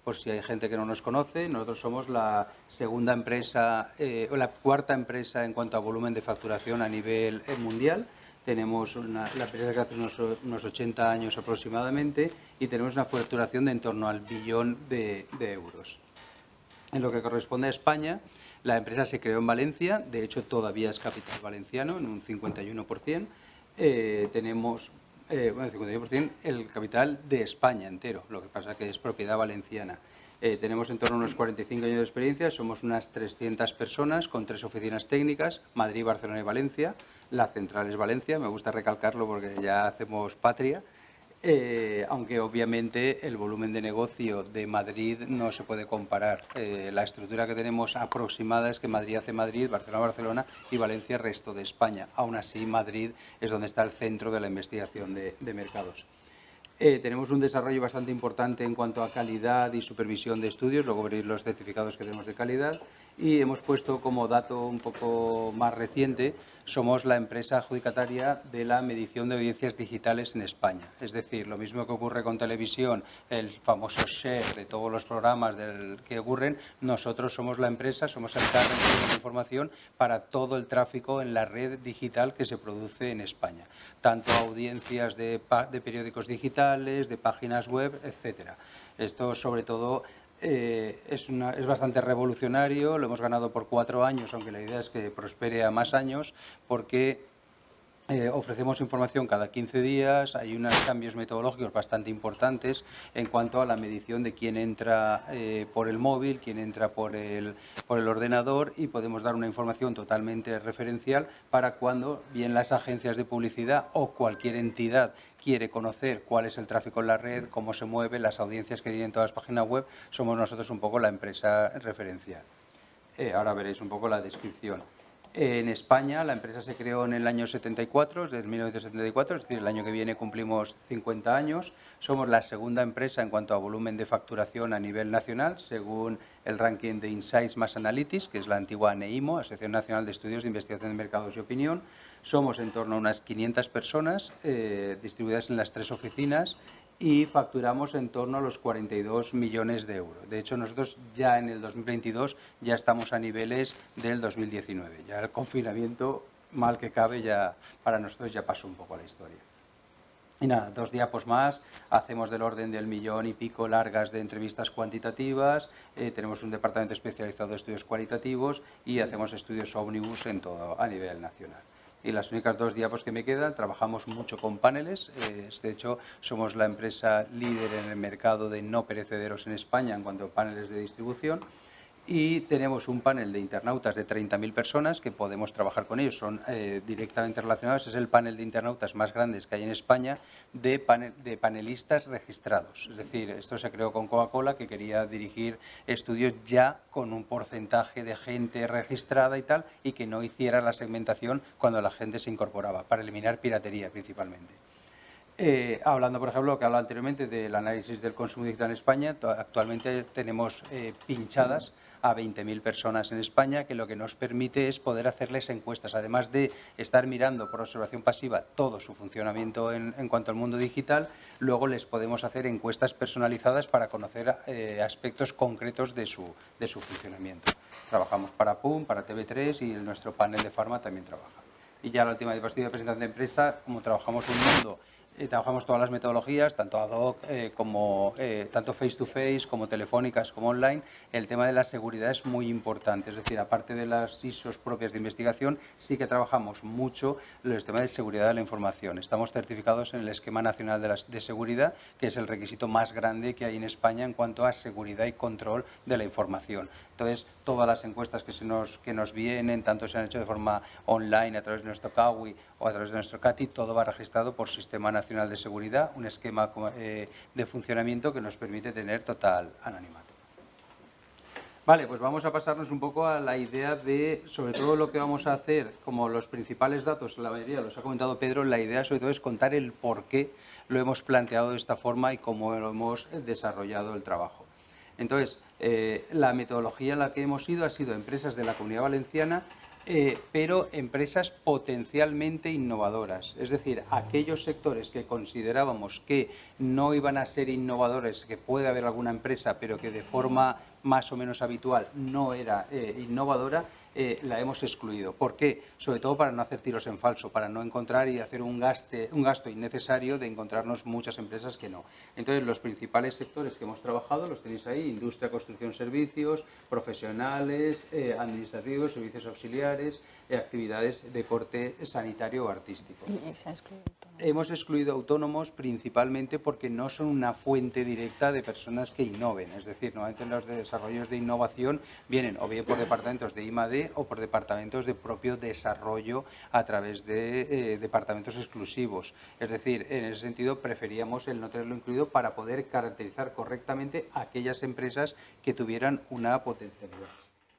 por si hay gente que no nos conoce.Nosotros somos la segunda empresa, eh, o la cuarta empresa en cuanto a volumen de facturación a nivel eh, mundial. Tenemos una, la empresa que hace unos, unos, 80 años aproximadamente y tenemos una facturación de en torno al billón de, de euros. En lo que corresponde a España, la empresa se creó en Valencia, de hecho todavía es capital valenciano, en un 51%. Eh, tenemos eh, bueno, el 51% el capital de España entero, lo que pasa que es propiedad valenciana. Eh, tenemos en torno a unos 45 años de experiencia, somos unas 300 personas con tres oficinas técnicas, Madrid, Barcelona y Valencia. La central es Valencia, me gusta recalcarlo porque ya hacemos patria. Eh, aunque obviamente el volumen de negocio de Madrid no se puede comparar. Eh, la estructura que tenemos aproximada es que Madrid hace Madrid, Barcelona, Barcelona y Valencia resto de España. Aún así, Madrid es donde está el centro de la investigación de, mercados. Eh, tenemos un desarrollo bastante importante en cuanto a calidad y supervisión de estudios, luego veréis los certificados que tenemos de calidad y hemos puesto como dato un poco más reciente somos la empresa adjudicataria de la medición de audiencias digitales en España. Es decir, lo mismo que ocurre con televisión, el famoso share de todos los programas que ocurren, nosotros somos la empresa, somos el cargo de información para todo el tráfico en la red digital que se produce en España, tanto audiencias de, de periódicos digitales, de páginas web, etcétera. Esto sobre todo eh, es, bastante revolucionario, lo hemos ganado por cuatro años, aunque la idea es que prospere a más años, porque eh, ofrecemos información cada 15 días, hay unos cambios metodológicos bastante importantes en cuanto a la medición de quién entra eh, por el móvil, quién entra por el, por el ordenador y podemos dar una información totalmente referencial para cuando bien las agencias de publicidad o cualquier entidad quiere conocer cuál es el tráfico en la red, cómo se mueve, las audiencias que tienen todas las páginas web, somos nosotros un poco la empresa referencial. Eh, ahora veréis un poco la descripción. En España la empresa se creó en el año 74, desde 1974, es decir, el año que viene cumplimos 50 años. Somos la segunda empresa en cuanto a volumen de facturación a nivel nacional, según el ranking de Insights Mass Analytics, que es la antigua NEIMO, Asociación Nacional de Estudios de Investigación de Mercados y Opinión. Somos en torno a unas 500 personas eh, distribuidas en las tres oficinas y facturamos en torno a los 42 millones de euros. De hecho, nosotros ya en el 2022 ya estamos a niveles del 2019. Ya el confinamiento, mal que cabe, ya para nosotros ya pasó un poco la historia. Y nada, dos diapos más, hacemos del orden del millón y pico largas de entrevistas cuantitativas, eh, tenemos un departamento especializado de estudios cualitativos y hacemos estudios ómnibus en todo a nivel nacional y las únicas dos diapos que me quedan, trabajamos mucho con paneles. De hecho, somos la empresa líder en el mercado de no perecederos en España en cuanto a paneles de distribución y tenemos un panel de internautas de 30.000 personas que podemos trabajar con ellos, son eh, directamente relacionados, es el panel de internautas más grande que hay en España de, de panelistas registrados. Es decir, esto se creó con Coca-Cola que quería dirigir estudios ya con un porcentaje de gente registrada y tal, y que no hiciera la segmentación cuando la gente se incorporaba, para eliminar piratería principalmente. Eh, hablando, por ejemplo, lo que hablaba anteriormente del análisis del consumo digital en España, actualmente tenemos eh, pinchadas a 20.000 personas en España, que lo que nos permite es poder hacerles encuestas, además de estar mirando por observación pasiva todo su funcionamiento en, cuanto al mundo digital, luego les podemos hacer encuestas personalizadas para conocer eh, aspectos concretos de su, de su funcionamiento. Trabajamos para PUM, para TV3 y nuestro panel de Pharma también trabaja. Y ya la última diapositiva de presentación de empresa, como trabajamos un mundo trabajamos todas las metodologías, tanto ad hoc eh, como eh, tanto face to face como telefónicas como online. El tema de la seguridad es muy importante, es decir, aparte de las ISOs propias de investigación, sí que trabajamos mucho los temas de seguridad de la información. Estamos certificados en el esquema nacional de seguridad, que es el requisito más grande que hay en España en cuanto a seguridad y control de la información. Entonces, todas las encuestas que, nos, que nos vienen, tanto se han hecho de forma online a través de nuestro CAWI o a través de nuestro CATI, todo va registrado por Sistema Nacional de Seguridad, un esquema eh, de funcionamiento que nos permite tener total anonimato. Vale, pues vamos a pasarnos un poco a la idea de, sobre todo lo que vamos a hacer, como los principales datos, la mayoría los ha comentado Pedro, la idea sobre todo es contar el por qué lo hemos planteado de esta forma y cómo lo hemos desarrollado el trabajo. Entonces, eh, la metodología en la que hemos ido ha sido empresas de la Comunidad Valenciana, eh, pero empresas potencialmente innovadoras. Es decir, aquellos sectores que considerábamos que no iban a ser innovadores, que puede haber alguna empresa, pero que de forma más o menos habitual no era eh, innovadora, eh, la hemos excluido. ¿Por qué? Sobre todo para no hacer tiros en falso, para no encontrar y hacer un, gaste, un gasto innecesario de encontrarnos muchas empresas que no. Entonces, los principales sectores que hemos trabajado los tenéis ahí, industria, construcción, servicios, profesionales, eh, administrativos, servicios auxiliares, eh, actividades de corte sanitario o artístico. Hemos excluido autónomos principalmente porque no son una fuente directa de personas que innoven. Es decir, normalmente los desarrollos de innovación vienen o bien por departamentos de I+D o por departamentos de propio desarrollo a través de eh, departamentos exclusivos. Es decir, en ese sentido preferíamos el no tenerlo incluido para poder caracterizar correctamente aquellas empresas que tuvieran una potencialidad.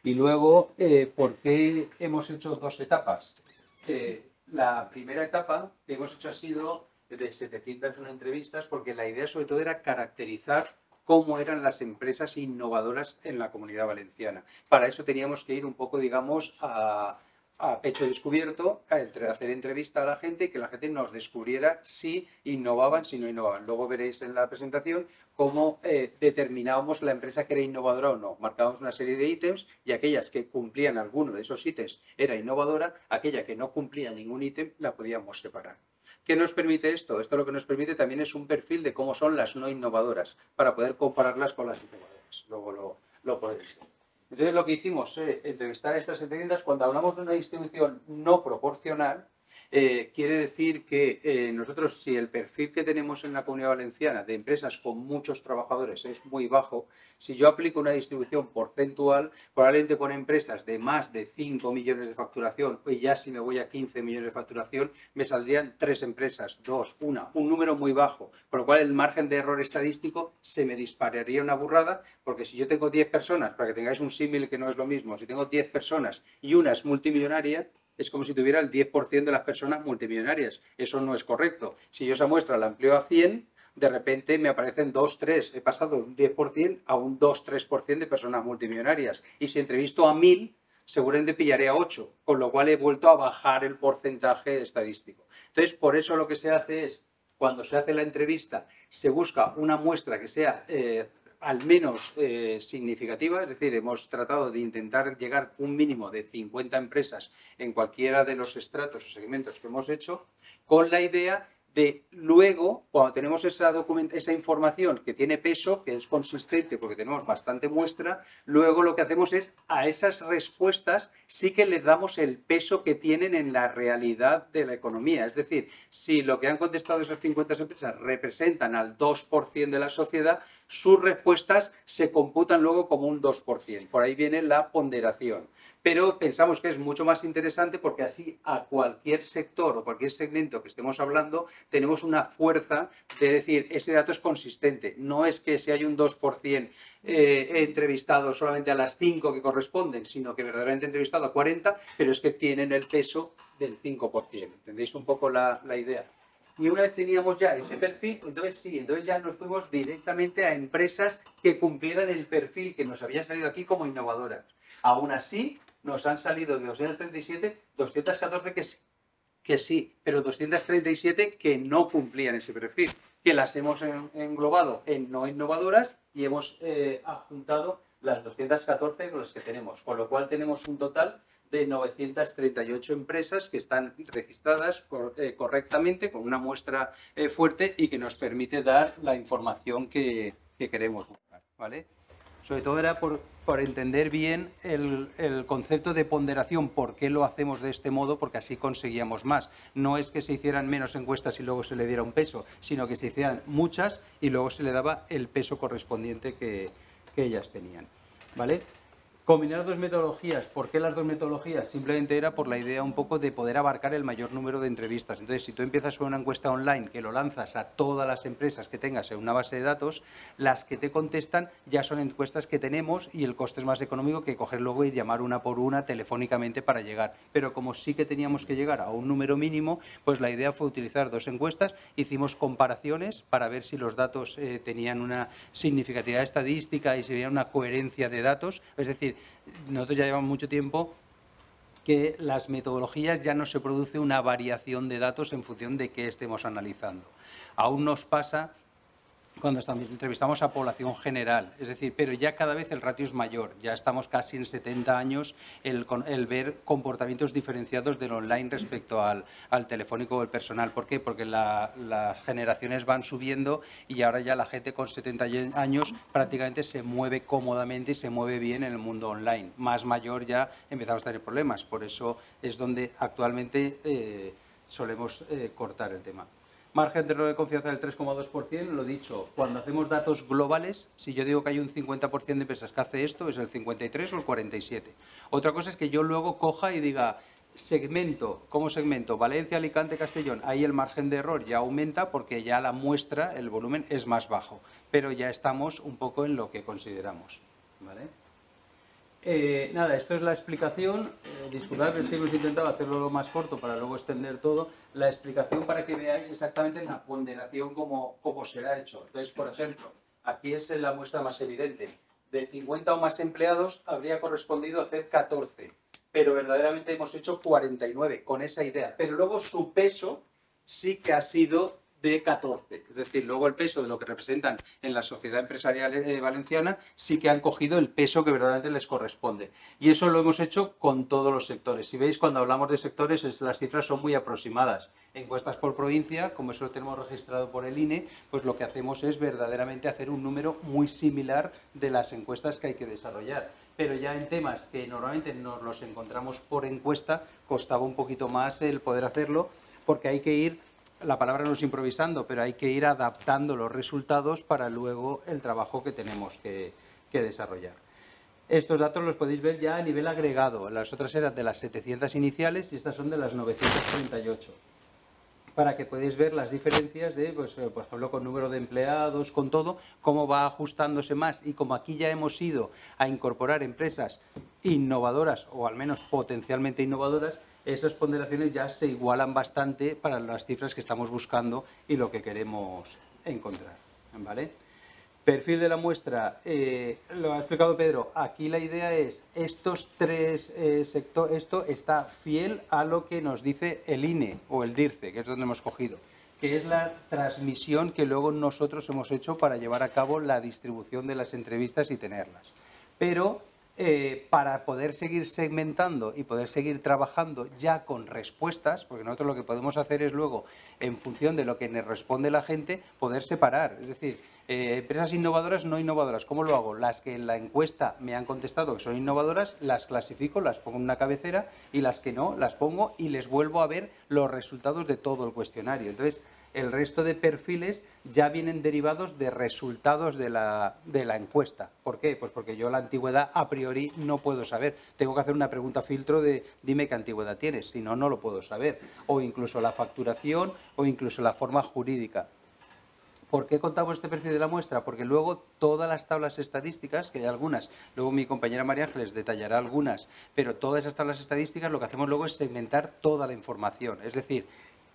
Y luego, eh, ¿por qué hemos hecho dos etapas? Eh, la primera etapa que hemos hecho ha sido de 701 entrevistas porque la idea sobre todo era caracterizar cómo eran las empresas innovadoras en la comunidad valenciana. Para eso teníamos que ir un poco, digamos, a, a pecho descubierto, a hacer entrevista a la gente y que la gente nos descubriera si innovaban, si no innovaban. Luego veréis en la presentación cómo eh, determinábamos la empresa que era innovadora o no. Marcábamos una serie de ítems y aquellas que cumplían alguno de esos ítems era innovadora, aquella que no cumplía ningún ítem la podíamos separar. ¿Qué nos permite esto? Esto lo que nos permite también es un perfil de cómo son las no innovadoras para poder compararlas con las innovadoras. Luego lo, lo podéis ver. Entonces lo que hicimos es entrevistar a estas empresas cuando hablamos de una distribución no proporcional, eh, quiere decir que eh, nosotros, si el perfil que tenemos en la comunidad valenciana de empresas con muchos trabajadores es muy bajo, si yo aplico una distribución porcentual, probablemente con empresas de más de 5 millones de facturación, y ya si me voy a 15 millones de facturación, me saldrían tres empresas, dos, una, un número muy bajo, con lo cual el margen de error estadístico se me dispararía una burrada, porque si yo tengo 10 personas, para que tengáis un símil que no es lo mismo, si tengo 10 personas y una es multimillonaria, es como si tuviera el 10% de las personas multimillonarias. Eso no es correcto. Si yo esa muestra la empleo a 100, de repente me aparecen 2, 3. He pasado de un 10% a un 2, 3% de personas multimillonarias. Y si entrevisto a 1000, seguramente pillaré a 8, con lo cual he vuelto a bajar el porcentaje estadístico. Entonces, por eso lo que se hace es, cuando se hace la entrevista, se busca una muestra que sea eh, al menos eh, significativa, es decir, hemos tratado de intentar llegar un mínimo de 50 empresas en cualquiera de los estratos o segmentos que hemos hecho, con la idea de luego, cuando tenemos esa, esa información que tiene peso, que es consistente porque tenemos bastante muestra, luego lo que hacemos es a esas respuestas sí que les damos el peso que tienen en la realidad de la economía. Es decir, si lo que han contestado esas 50 empresas representan al 2% de la sociedad, sus respuestas se computan luego como un 2%. Por ahí viene la ponderación pero pensamos que es mucho más interesante porque así a cualquier sector o cualquier segmento que estemos hablando tenemos una fuerza de decir, ese dato es consistente, no es que si hay un 2% eh, entrevistado solamente a las 5 que corresponden, sino que verdaderamente entrevistado a 40, pero es que tienen el peso del 5%. ¿Entendéis un poco la, la idea? Y una vez teníamos ya ese perfil, entonces sí, entonces ya nos fuimos directamente a empresas que cumplieran el perfil que nos había salido aquí como innovadoras. Aún así, nos han salido de 237, 214 que sí, que sí, pero 237 que no cumplían ese perfil, que las hemos englobado en no innovadoras y hemos eh, adjuntado las 214 con las que tenemos, con lo cual tenemos un total de 938 empresas que están registradas eh, correctamente con una muestra eh, fuerte y que nos permite dar la información que, que queremos buscar, ¿vale? Sobre todo era por, entender bien el, concepto de ponderación, por qué lo hacemos de este modo, porque así conseguíamos más. No es que se hicieran menos encuestas y luego se le diera un peso, sino que se hicieran muchas y luego se le daba el peso correspondiente que, que ellas tenían. ¿Vale? Combinar dos metodologías. ¿Por qué las dos metodologías? Simplemente era por la idea un poco de poder abarcar el mayor número de entrevistas. Entonces, si tú empiezas con una encuesta online que lo lanzas a todas las empresas que tengas en una base de datos, las que te contestan ya son encuestas que tenemos y el coste es más económico que coger luego y llamar una por una telefónicamente para llegar. Pero como sí que teníamos que llegar a un número mínimo, pues la idea fue utilizar dos encuestas. Hicimos comparaciones para ver si los datos eh, tenían una significatividad estadística y si había una coherencia de datos. Es decir, nosotros ya llevamos mucho tiempo que las metodologías ya no se produce una variación de datos en función de qué estemos analizando. Aún nos pasa cuando entrevistamos a población general, es decir, pero ya cada vez el ratio es mayor, ya estamos casi en 70 años el, ver comportamientos diferenciados del online respecto al, telefónico o el personal. ¿Por qué? Porque las generaciones van subiendo y ahora ya la gente con 70 años prácticamente se mueve cómodamente y se mueve bien en el mundo online. Más mayor ya empezamos a tener problemas, por eso es donde actualmente eh, solemos eh, cortar el tema. Margen de error de confianza del 3,2%, lo dicho, cuando hacemos datos globales, si yo digo que hay un 50% de empresas que hace esto, es el 53 o el 47. Otra cosa es que yo luego coja y diga, segmento, ¿cómo segmento? Valencia, Alicante, Castellón, ahí el margen de error ya aumenta porque ya la muestra, el volumen es más bajo, pero ya estamos un poco en lo que consideramos. ¿vale? Eh, nada, esto es la explicación. Eh, disculpad, pero hemos intentado hacerlo lo más corto para luego extender todo. La explicación para que veáis exactamente la ponderación cómo, cómo será hecho. Entonces, por ejemplo, aquí es la muestra más evidente. De 50 o más empleados habría correspondido hacer 14. pero verdaderamente hemos hecho 49 con esa idea. Pero luego su peso sí que ha sido de 14. Es decir, luego el peso de lo que representan en la sociedad empresarial eh, valenciana sí que han cogido el peso que verdaderamente les corresponde. Y eso lo hemos hecho con todos los sectores. Si veis, cuando hablamos de sectores, las cifras son muy aproximadas. Encuestas por provincia, como eso lo tenemos registrado por el INE, pues lo que hacemos es verdaderamente hacer un número muy similar de las encuestas que hay que desarrollar. Pero ya en temas que normalmente nos los encontramos por encuesta, costaba un poquito más el poder hacerlo, porque hay que ir la palabra no es improvisando, pero hay que ir adaptando los resultados para luego el trabajo que tenemos que, desarrollar. Estos datos los podéis ver ya a nivel agregado. Las otras eran de las 700 iniciales y estas son de las 938. Para que podáis ver las diferencias de, pues, eh, por ejemplo, con número de empleados, con todo, cómo va ajustándose más. Y como aquí ya hemos ido a incorporar empresas innovadoras, o al menos potencialmente innovadoras, esas ponderaciones ya se igualan bastante para las cifras que estamos buscando y lo que queremos encontrar. ¿vale? Perfil de la muestra, eh, lo ha explicado Pedro, aquí la idea es, estos tres eh, sectores, esto está fiel a lo que nos dice el INE o el DIRCE, que es donde hemos cogido, que es la transmisión que luego nosotros hemos hecho para llevar a cabo la distribución de las entrevistas y tenerlas. Pero eh, para poder seguir segmentando y poder seguir trabajando ya con respuestas, porque nosotros lo que podemos hacer es luego, en función de lo que nos responde la gente, poder separar. Es decir, eh, empresas innovadoras, no innovadoras. ¿Cómo lo hago? Las que en la encuesta me han contestado que son innovadoras, las clasifico, las pongo en una cabecera y las que no, las pongo y les vuelvo a ver los resultados de todo el cuestionario. Entonces, el resto de perfiles ya vienen derivados de resultados de la, de la, encuesta. ¿Por qué? Pues porque yo la antigüedad a priori no puedo saber. Tengo que hacer una pregunta filtro de dime qué antigüedad tienes, si no, no lo puedo saber. O incluso la facturación o incluso la forma jurídica. ¿Por qué contamos este perfil de la muestra? Porque luego todas las tablas estadísticas, que hay algunas, luego mi compañera María Ángeles detallará algunas, pero todas esas tablas estadísticas lo que hacemos luego es segmentar toda la información. Es decir,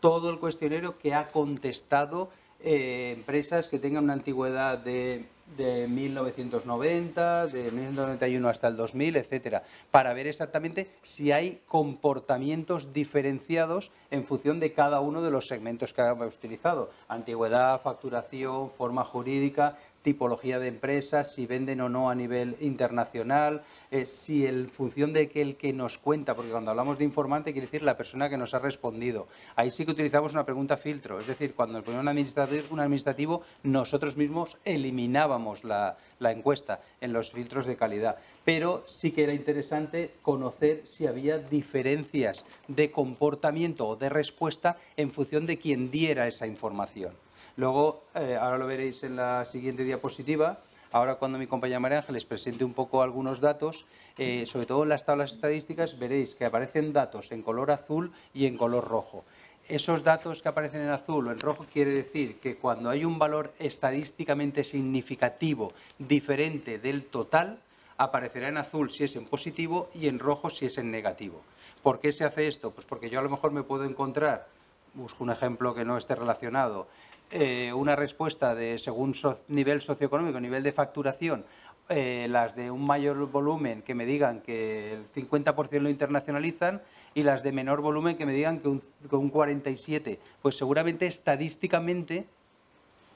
todo el cuestionario que ha contestado eh, empresas que tengan una antigüedad de, de 1990, de 1991 hasta el 2000, etcétera, para ver exactamente si hay comportamientos diferenciados en función de cada uno de los segmentos que hemos utilizado. Antigüedad, facturación, forma jurídica, tipología de empresas, si venden o no a nivel internacional, eh, si en función de que el que nos cuenta, porque cuando hablamos de informante quiere decir la persona que nos ha respondido. Ahí sí que utilizamos una pregunta filtro, es decir, cuando nos ponía un administrativo, un administrativo nosotros mismos eliminábamos la, la encuesta en los filtros de calidad. Pero sí que era interesante conocer si había diferencias de comportamiento o de respuesta en función de quien diera esa información. Luego, eh, ahora lo veréis en la siguiente diapositiva, ahora cuando mi compañera María Ángeles presente un poco algunos datos, eh, sobre todo en las tablas estadísticas, veréis que aparecen datos en color azul y en color rojo. Esos datos que aparecen en azul o en rojo quiere decir que cuando hay un valor estadísticamente significativo diferente del total, aparecerá en azul si es en positivo y en rojo si es en negativo. ¿Por qué se hace esto? Pues porque yo a lo mejor me puedo encontrar, busco un ejemplo que no esté relacionado, eh, una respuesta de según nivel socioeconómico, nivel de facturación, eh, las de un mayor volumen que me digan que el 50% lo internacionalizan y las de menor volumen que me digan que un, que un 47%. Pues seguramente estadísticamente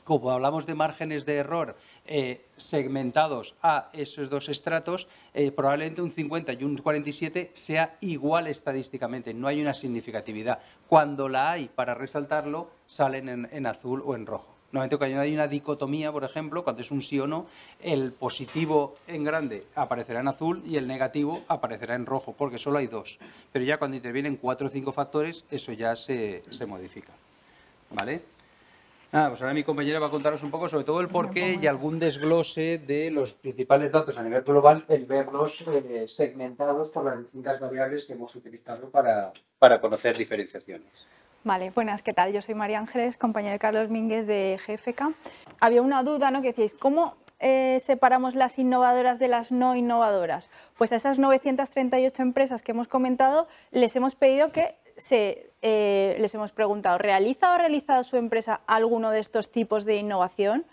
como hablamos de márgenes de error eh, segmentados a esos dos estratos, eh, probablemente un 50 y un 47 sea igual estadísticamente, no hay una significatividad. Cuando la hay, para resaltarlo, salen en, azul o en rojo. Normalmente cuando hay una dicotomía, por ejemplo, cuando es un sí o no, el positivo en grande aparecerá en azul y el negativo aparecerá en rojo, porque solo hay dos. Pero ya cuando intervienen cuatro o cinco factores, eso ya se, se modifica. ¿Vale? Nada, pues ahora mi compañera va a contaros un poco sobre todo el porqué y algún desglose de los principales datos a nivel global, el verlos eh, segmentados por las distintas variables que hemos utilizado para, para conocer diferenciaciones. Vale, buenas, ¿qué tal? Yo soy María Ángeles, compañera de Carlos Mínguez de GFK. Había una duda, ¿no? Que decíais, ¿cómo eh, separamos las innovadoras de las no innovadoras? Pues a esas 938 empresas que hemos comentado les hemos pedido que se eh, les hemos preguntado, ¿realiza o ha realizado su empresa alguno de estos tipos de innovación?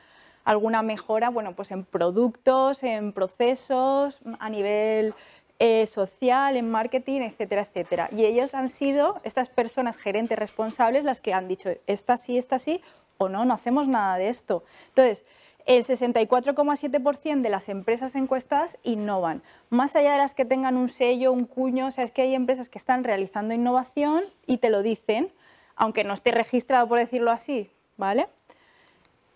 ¿Alguna mejora? Bueno, pues en productos, en procesos, a nivel eh, social, en marketing, etcétera, etcétera. Y ellos han sido, estas personas gerentes responsables, las que han dicho, esta sí, esta sí, o no, no hacemos nada de esto. Entonces, el 64,7% de las empresas encuestadas innovan. Más allá de las que tengan un sello, un cuño, o sea, es que hay empresas que están realizando innovación y te lo dicen, aunque no esté registrado por decirlo así, ¿vale?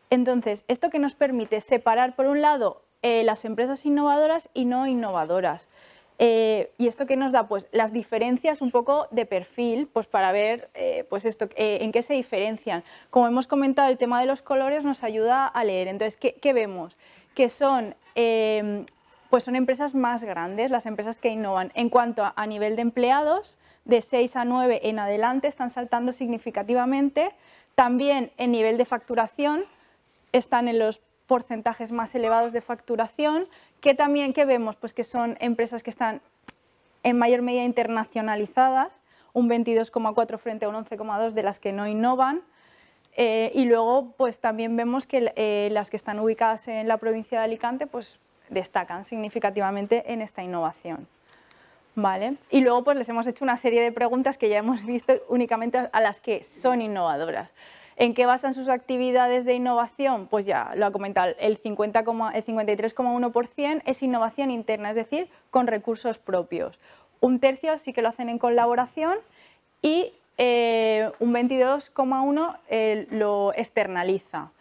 Entonces, esto que nos permite separar, por un lado, eh, las empresas innovadoras y no innovadoras. Eh, y esto que nos da, pues las diferencias un poco de perfil, pues para ver eh, pues esto, eh, en qué se diferencian. Como hemos comentado, el tema de los colores nos ayuda a leer. Entonces, ¿qué, vemos? Que son, em, pues son empresas más grandes, las empresas que innovan. En cuanto a, nivel de empleados, de 6 a 9 en adelante están saltando significativamente. También en nivel de facturación están en los porcentajes más elevados de facturación, que también que vemos pues que son empresas que están en mayor medida internacionalizadas, un 22,4 frente a un 11,2 de las que no innovan, eh, y luego pues también vemos que eh, las que están ubicadas en la provincia de Alicante pues destacan significativamente en esta innovación. ¿Vale? Y luego pues les hemos hecho una serie de preguntas que ya hemos visto únicamente a las que son innovadoras. ¿En qué basan sus actividades de innovación? Pues ya lo ha comentado, el, 53,1% es innovación interna, es decir, con recursos propios. Un tercio sí que lo hacen en colaboración y eh, un 22,1% eh, lo externaliza.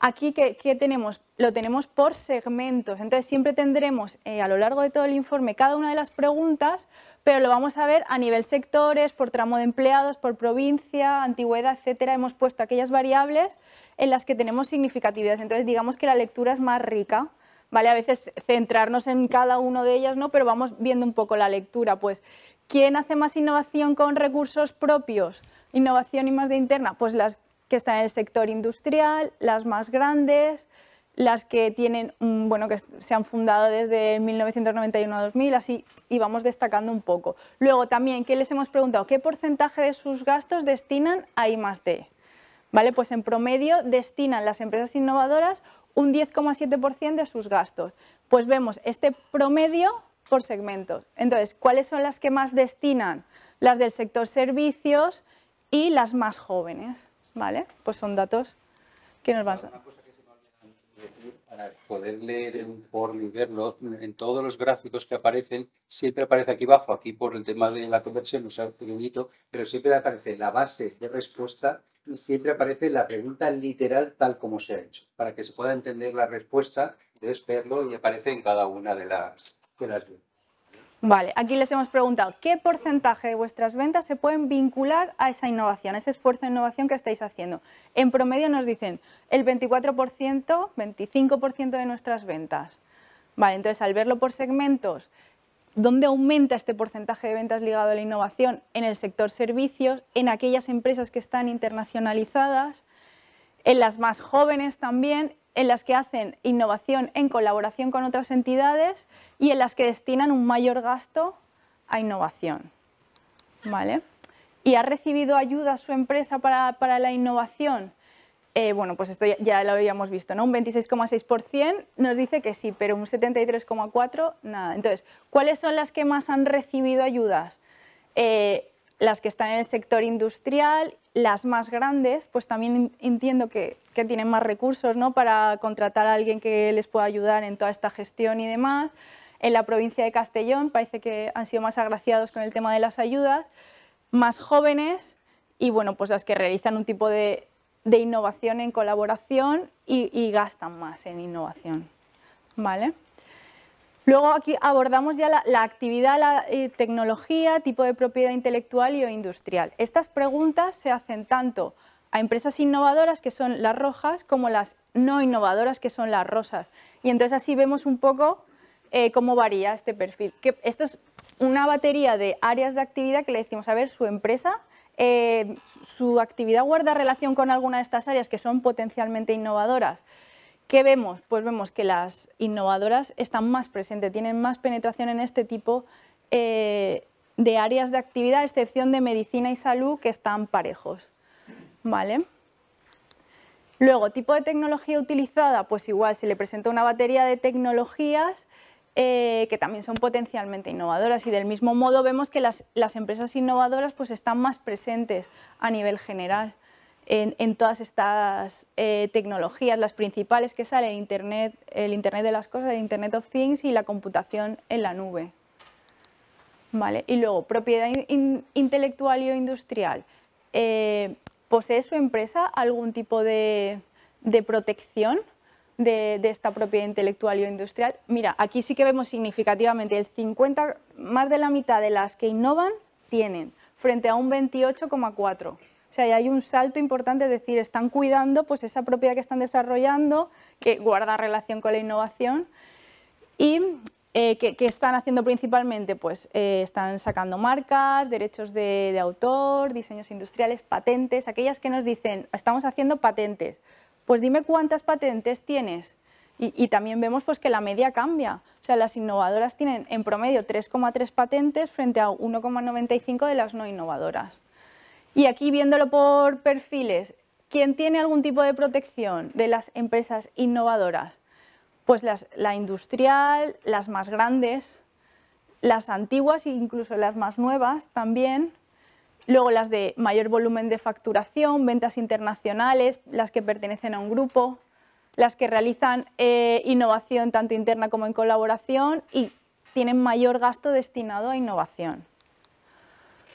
Aquí, ¿qué, tenemos? Lo tenemos por segmentos. Entonces, siempre tendremos eh, a lo largo de todo el informe cada una de las preguntas, pero lo vamos a ver a nivel sectores, por tramo de empleados, por provincia, antigüedad, etcétera. Hemos puesto aquellas variables en las que tenemos significatividad. Entonces, digamos que la lectura es más rica. ¿Vale? A veces centrarnos en cada uno de ellas, ¿no? pero vamos viendo un poco la lectura. Pues, ¿quién hace más innovación con recursos propios? Innovación y más de interna, pues las que están en el sector industrial, las más grandes, las que tienen, bueno, que se han fundado desde 1991 a 2000, así y vamos destacando un poco. Luego también, ¿qué les hemos preguntado? ¿Qué porcentaje de sus gastos destinan a I+D? ¿Vale? Pues en promedio destinan las empresas innovadoras un 10,7% de sus gastos. Pues vemos este promedio por segmentos. Entonces, ¿cuáles son las que más destinan? Las del sector servicios y las más jóvenes. ¿Vale? Pues son datos que nos van a... Para poder leer verlo, en todos los gráficos que aparecen, siempre aparece aquí abajo, aquí por el tema de la conversión, o sea, pequeñito, pero siempre aparece la base de respuesta y siempre aparece la pregunta literal tal como se ha hecho. Para que se pueda entender la respuesta, debes verlo y aparece en cada una de las, de las Vale, aquí les hemos preguntado qué porcentaje de vuestras ventas se pueden vincular a esa innovación, a ese esfuerzo de innovación que estáis haciendo. En promedio nos dicen el 24%, 25% de nuestras ventas. Vale, entonces al verlo por segmentos, ¿dónde aumenta este porcentaje de ventas ligado a la innovación? En el sector servicios, en aquellas empresas que están internacionalizadas, en las más jóvenes también en las que hacen innovación en colaboración con otras entidades y en las que destinan un mayor gasto a innovación. ¿Vale? ¿Y ha recibido ayuda su empresa para, la innovación? Eh, bueno, pues esto ya, lo habíamos visto, ¿no? Un 26,6% nos dice que sí, pero un 73,4% nada. Entonces, ¿cuáles son las que más han recibido ayudas? Eh, las que están en el sector industrial, las más grandes, pues también entiendo que, tienen más recursos ¿no? para contratar a alguien que les pueda ayudar en toda esta gestión y demás. En la provincia de Castellón parece que han sido más agraciados con el tema de las ayudas, más jóvenes y bueno, pues las que realizan un tipo de, innovación en colaboración y, y gastan más en innovación. ¿Vale? Luego aquí abordamos ya la, actividad, la eh, tecnología, tipo de propiedad intelectual y o industrial. Estas preguntas se hacen tanto a empresas innovadoras, que son las rojas, como las no innovadoras, que son las rosas. Y entonces así vemos un poco eh, cómo varía este perfil. Que esto es una batería de áreas de actividad que le decimos, a ver, su empresa, eh, su actividad guarda relación con alguna de estas áreas que son potencialmente innovadoras. ¿Qué vemos? Pues vemos que las innovadoras están más presentes, tienen más penetración en este tipo eh, de áreas de actividad, a excepción de medicina y salud, que están parejos. ¿Vale? Luego, tipo de tecnología utilizada, pues igual, se le presenta una batería de tecnologías eh, que también son potencialmente innovadoras y del mismo modo vemos que las, empresas innovadoras pues están más presentes a nivel general en, todas estas eh, tecnologías, las principales que salen, Internet, el Internet de las cosas, el Internet of Things y la computación en la nube. Vale. Y luego, propiedad intelectual y o industrial. Eh, ¿Posee su empresa algún tipo de, protección de, esta propiedad intelectual y o industrial? Mira, aquí sí que vemos significativamente el 50, más de la mitad de las que innovan tienen, frente a un 28,4. O sea, hay un salto importante, es decir, están cuidando pues, esa propiedad que están desarrollando, que guarda relación con la innovación, y eh, ¿qué, están haciendo principalmente? Pues eh, están sacando marcas, derechos de, autor, diseños industriales, patentes, aquellas que nos dicen, estamos haciendo patentes. Pues dime cuántas patentes tienes. Y, también vemos pues, que la media cambia. O sea, las innovadoras tienen en promedio 3,3 patentes frente a 1,95 de las no innovadoras. Y aquí viéndolo por perfiles, ¿quién tiene algún tipo de protección de las empresas innovadoras? Pues la industrial, las más grandes, las antiguas e incluso las más nuevas también, luego las de mayor volumen de facturación, ventas internacionales, las que pertenecen a un grupo, las que realizan eh, innovación tanto interna como en colaboración y tienen mayor gasto destinado a innovación.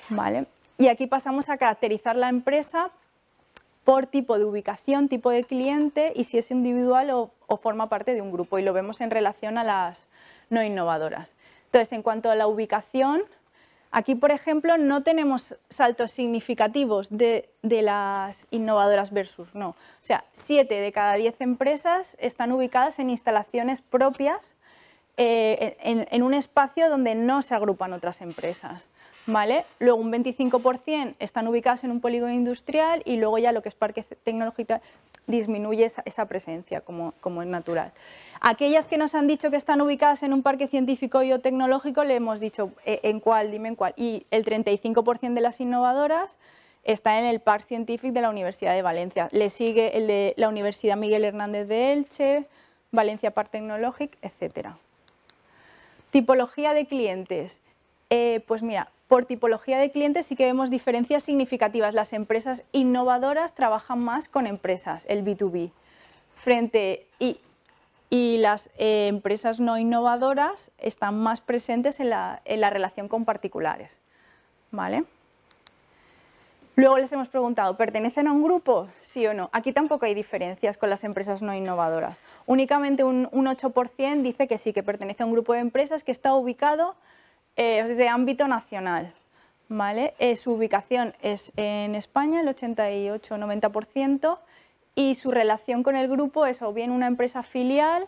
¿Vale? Y aquí pasamos a caracterizar la empresa por tipo de ubicación, tipo de cliente y si es individual o, forma parte de un grupo y lo vemos en relación a las no innovadoras. Entonces, en cuanto a la ubicación, aquí, por ejemplo, no tenemos saltos significativos de, las innovadoras versus no. O sea, 7 de cada 10 empresas están ubicadas en instalaciones propias eh, en un espacio donde no se agrupan otras empresas. Luego un 25% están ubicados en un polígono industrial y luego ya lo que es parque tecnológico disminuye esa, presencia como, es natural. Aquellas que nos han dicho que están ubicadas en un parque científico y o tecnológico, le hemos dicho eh, en cuál, dime en cuál. Y el 35% de las innovadoras está en el Parque Científico de la Universidad de Valencia. Le sigue el de la Universidad Miguel Hernández de Elche, Valencia Park Tecnológico, etc. Tipología de clientes. Eh, pues mira, por tipología de clientes sí que vemos diferencias significativas. Las empresas innovadoras trabajan más con empresas, el B2B, frente y, las eh, empresas no innovadoras están más presentes en la, relación con particulares. ¿Vale? Luego les hemos preguntado, ¿pertenecen a un grupo? Sí o no. Aquí tampoco hay diferencias con las empresas no innovadoras. Únicamente un, un 8% dice que sí, que pertenece a un grupo de empresas que está ubicado eh, de ámbito nacional. ¿vale? Eh, su ubicación es en España, el 88-90%, y su relación con el grupo es o bien una empresa filial,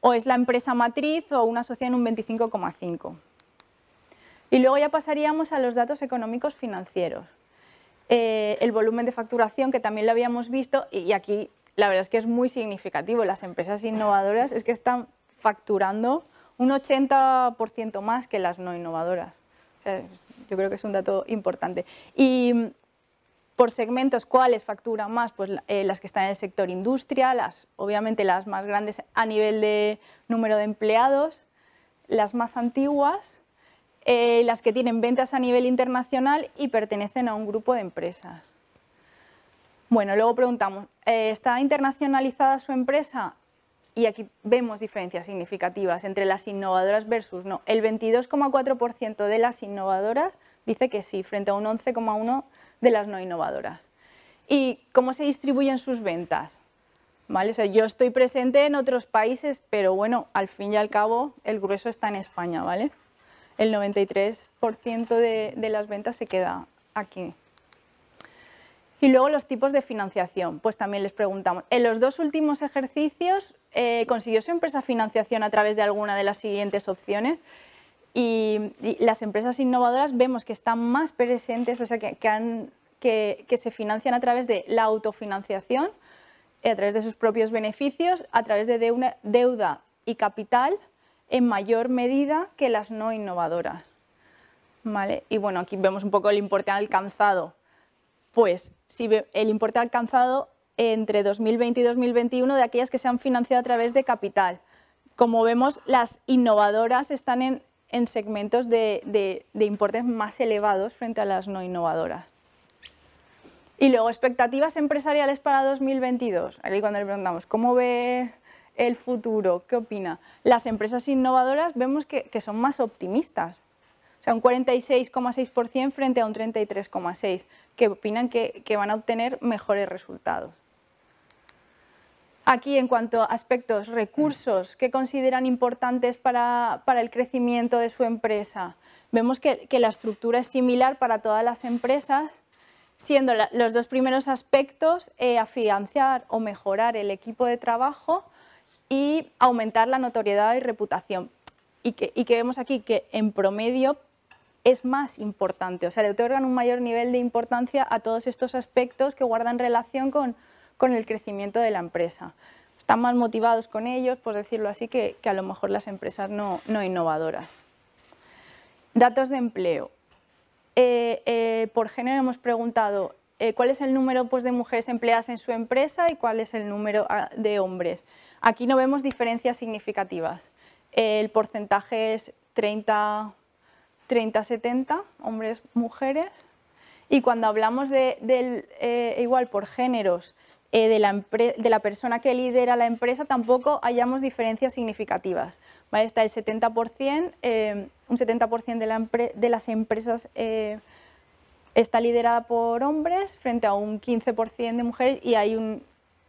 o es la empresa matriz, o una sociedad en un 25,5%. Y luego ya pasaríamos a los datos económicos financieros. Eh, el volumen de facturación, que también lo habíamos visto, y aquí la verdad es que es muy significativo. Las empresas innovadoras es que están facturando un 80% más que las no innovadoras. yo creo que es un dato importante. Y por segmentos, ¿cuáles facturan más? Pues eh, las que están en el sector industria, las, obviamente las más grandes a nivel de número de empleados, las más antiguas, eh, las que tienen ventas a nivel internacional y pertenecen a un grupo de empresas. Bueno, luego preguntamos, eh, ¿está internacionalizada su empresa? Y aquí vemos diferencias significativas entre las innovadoras versus no. El 22,4% de las innovadoras dice que sí, frente a un 11,1% de las no innovadoras. ¿Y cómo se distribuyen sus ventas? ¿Vale? yo estoy presente en otros países, pero bueno, al fin y al cabo el grueso está en España, ¿vale? El 93% de, de las ventas se queda aquí. Y luego los tipos de financiación, pues también les preguntamos. En los dos últimos ejercicios, eh, ¿consiguió su empresa financiación a través de alguna de las siguientes opciones? Y, las empresas innovadoras vemos que están más presentes, o sea, que, se financian a través de la autofinanciación, a través de sus propios beneficios, a través de deuda, deuda y capital en mayor medida que las no innovadoras. ¿Vale? Y bueno, aquí vemos un poco el importe alcanzado pues si el importe alcanzado entre 2020 y 2021 de aquellas que se han financiado a través de capital, Como vemos, las innovadoras están en, segmentos de, importes más elevados frente a las no innovadoras. Y luego, expectativas empresariales para 2022. Ahí cuando le preguntamos, ¿cómo ve el futuro? ¿Qué opina? Las empresas innovadoras vemos que son más optimistas. O sea, un 46,6% frente a un 33,6%, que opinan que, van a obtener mejores resultados. Aquí, en cuanto a aspectos, recursos que consideran importantes para, el crecimiento de su empresa, vemos que, la estructura es similar para todas las empresas, siendo los dos primeros aspectos eh, afianzar o mejorar el equipo de trabajo y aumentar la notoriedad y reputación. Y que, y que vemos aquí que en promedio es más importante, o sea, le otorgan un mayor nivel de importancia a todos estos aspectos que guardan relación con, el crecimiento de la empresa. Están más motivados con ellos, por decirlo así, que, a lo mejor las empresas no, innovadoras. Datos de empleo. Eh, eh, por género hemos preguntado eh, cuál es el número pues, de mujeres empleadas en su empresa y cuál es el número ah, de hombres. Aquí no vemos diferencias significativas. El porcentaje es 30, 30-70, hombres, mujeres. Y cuando hablamos de, eh, igual por géneros eh, de, la de, la persona que lidera la empresa, tampoco hallamos diferencias significativas. Está el 70%, eh, un 70% de, la de, las empresas está liderada por hombres frente a un 15% de mujeres y hay un,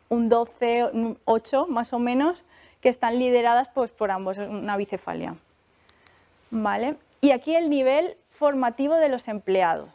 un 12, un 8 más o menos que están lideradas pues, por ambos, una bicefalia. ¿Vale? Y aquí el nivel formativo de los empleados.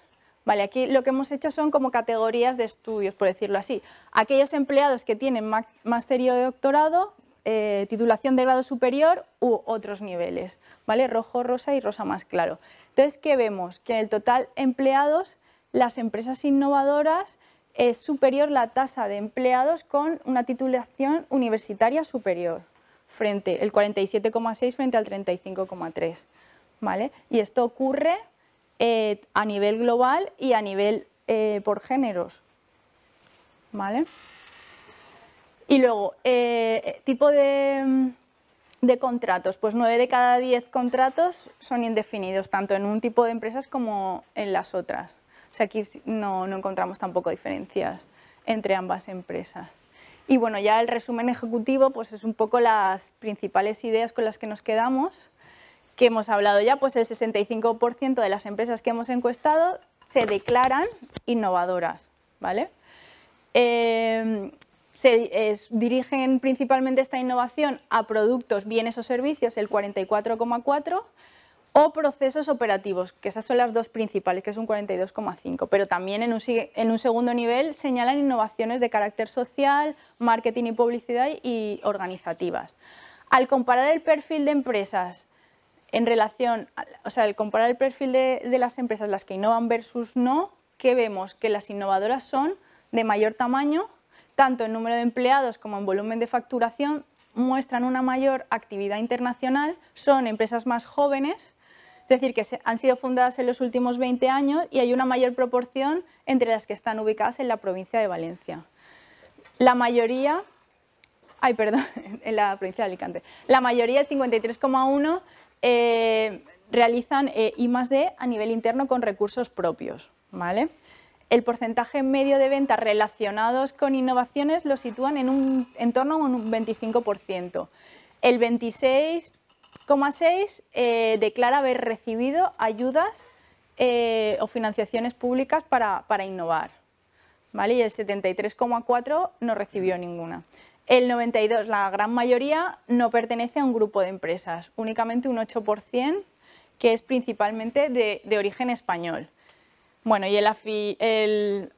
Vale, aquí lo que hemos hecho son como categorías de estudios, por decirlo así. Aquellos empleados que tienen máster y doctorado, eh, titulación de grado superior u otros niveles, ¿vale? Rojo, rosa y rosa más claro. Entonces, ¿qué vemos? Que en el total empleados, las empresas innovadoras es superior la tasa de empleados con una titulación universitaria superior, frente el 47,6 frente al 35,3. Y esto ocurre eh, a nivel global y a nivel eh, por géneros, ¿vale? Y luego, eh, tipo de, contratos, pues 9 de cada 10 contratos son indefinidos, tanto en un tipo de empresas como en las otras. O sea, aquí no, no encontramos tampoco diferencias entre ambas empresas. Y bueno, ya el resumen ejecutivo, pues es un poco las principales ideas con las que nos quedamos que hemos hablado ya, pues el 65% de las empresas que hemos encuestado se declaran innovadoras, ¿vale? Em, se dirigen principalmente esta innovación a productos, bienes o servicios, el 44,4%, o procesos operativos, que esas son las dos principales, que es un 42,5%, pero también en un, en un segundo nivel señalan innovaciones de carácter social, marketing y publicidad y organizativas. Al comparar el perfil de empresas en relación, o sea, al comparar el perfil de, las empresas, las que innovan versus no, ¿qué vemos? Que las innovadoras son de mayor tamaño, tanto en número de empleados como en volumen de facturación, muestran una mayor actividad internacional, son empresas más jóvenes, es decir, que han sido fundadas en los últimos 20 años y hay una mayor proporción entre las que están ubicadas en la provincia de Valencia. La mayoría, ay, perdón, en la provincia de Alicante, la mayoría, el 53,1, eh, realizan eh, I D a nivel interno con recursos propios. ¿vale? El porcentaje medio de ventas relacionados con innovaciones lo sitúan en, un, torno a un 25%. El 26,6% eh, declara haber recibido ayudas eh, o financiaciones públicas para, para innovar. ¿vale? Y el 73,4% no recibió ninguna. El 92, la gran mayoría, no pertenece a un grupo de empresas, únicamente un 8%, que es principalmente de, origen español. Bueno, y el,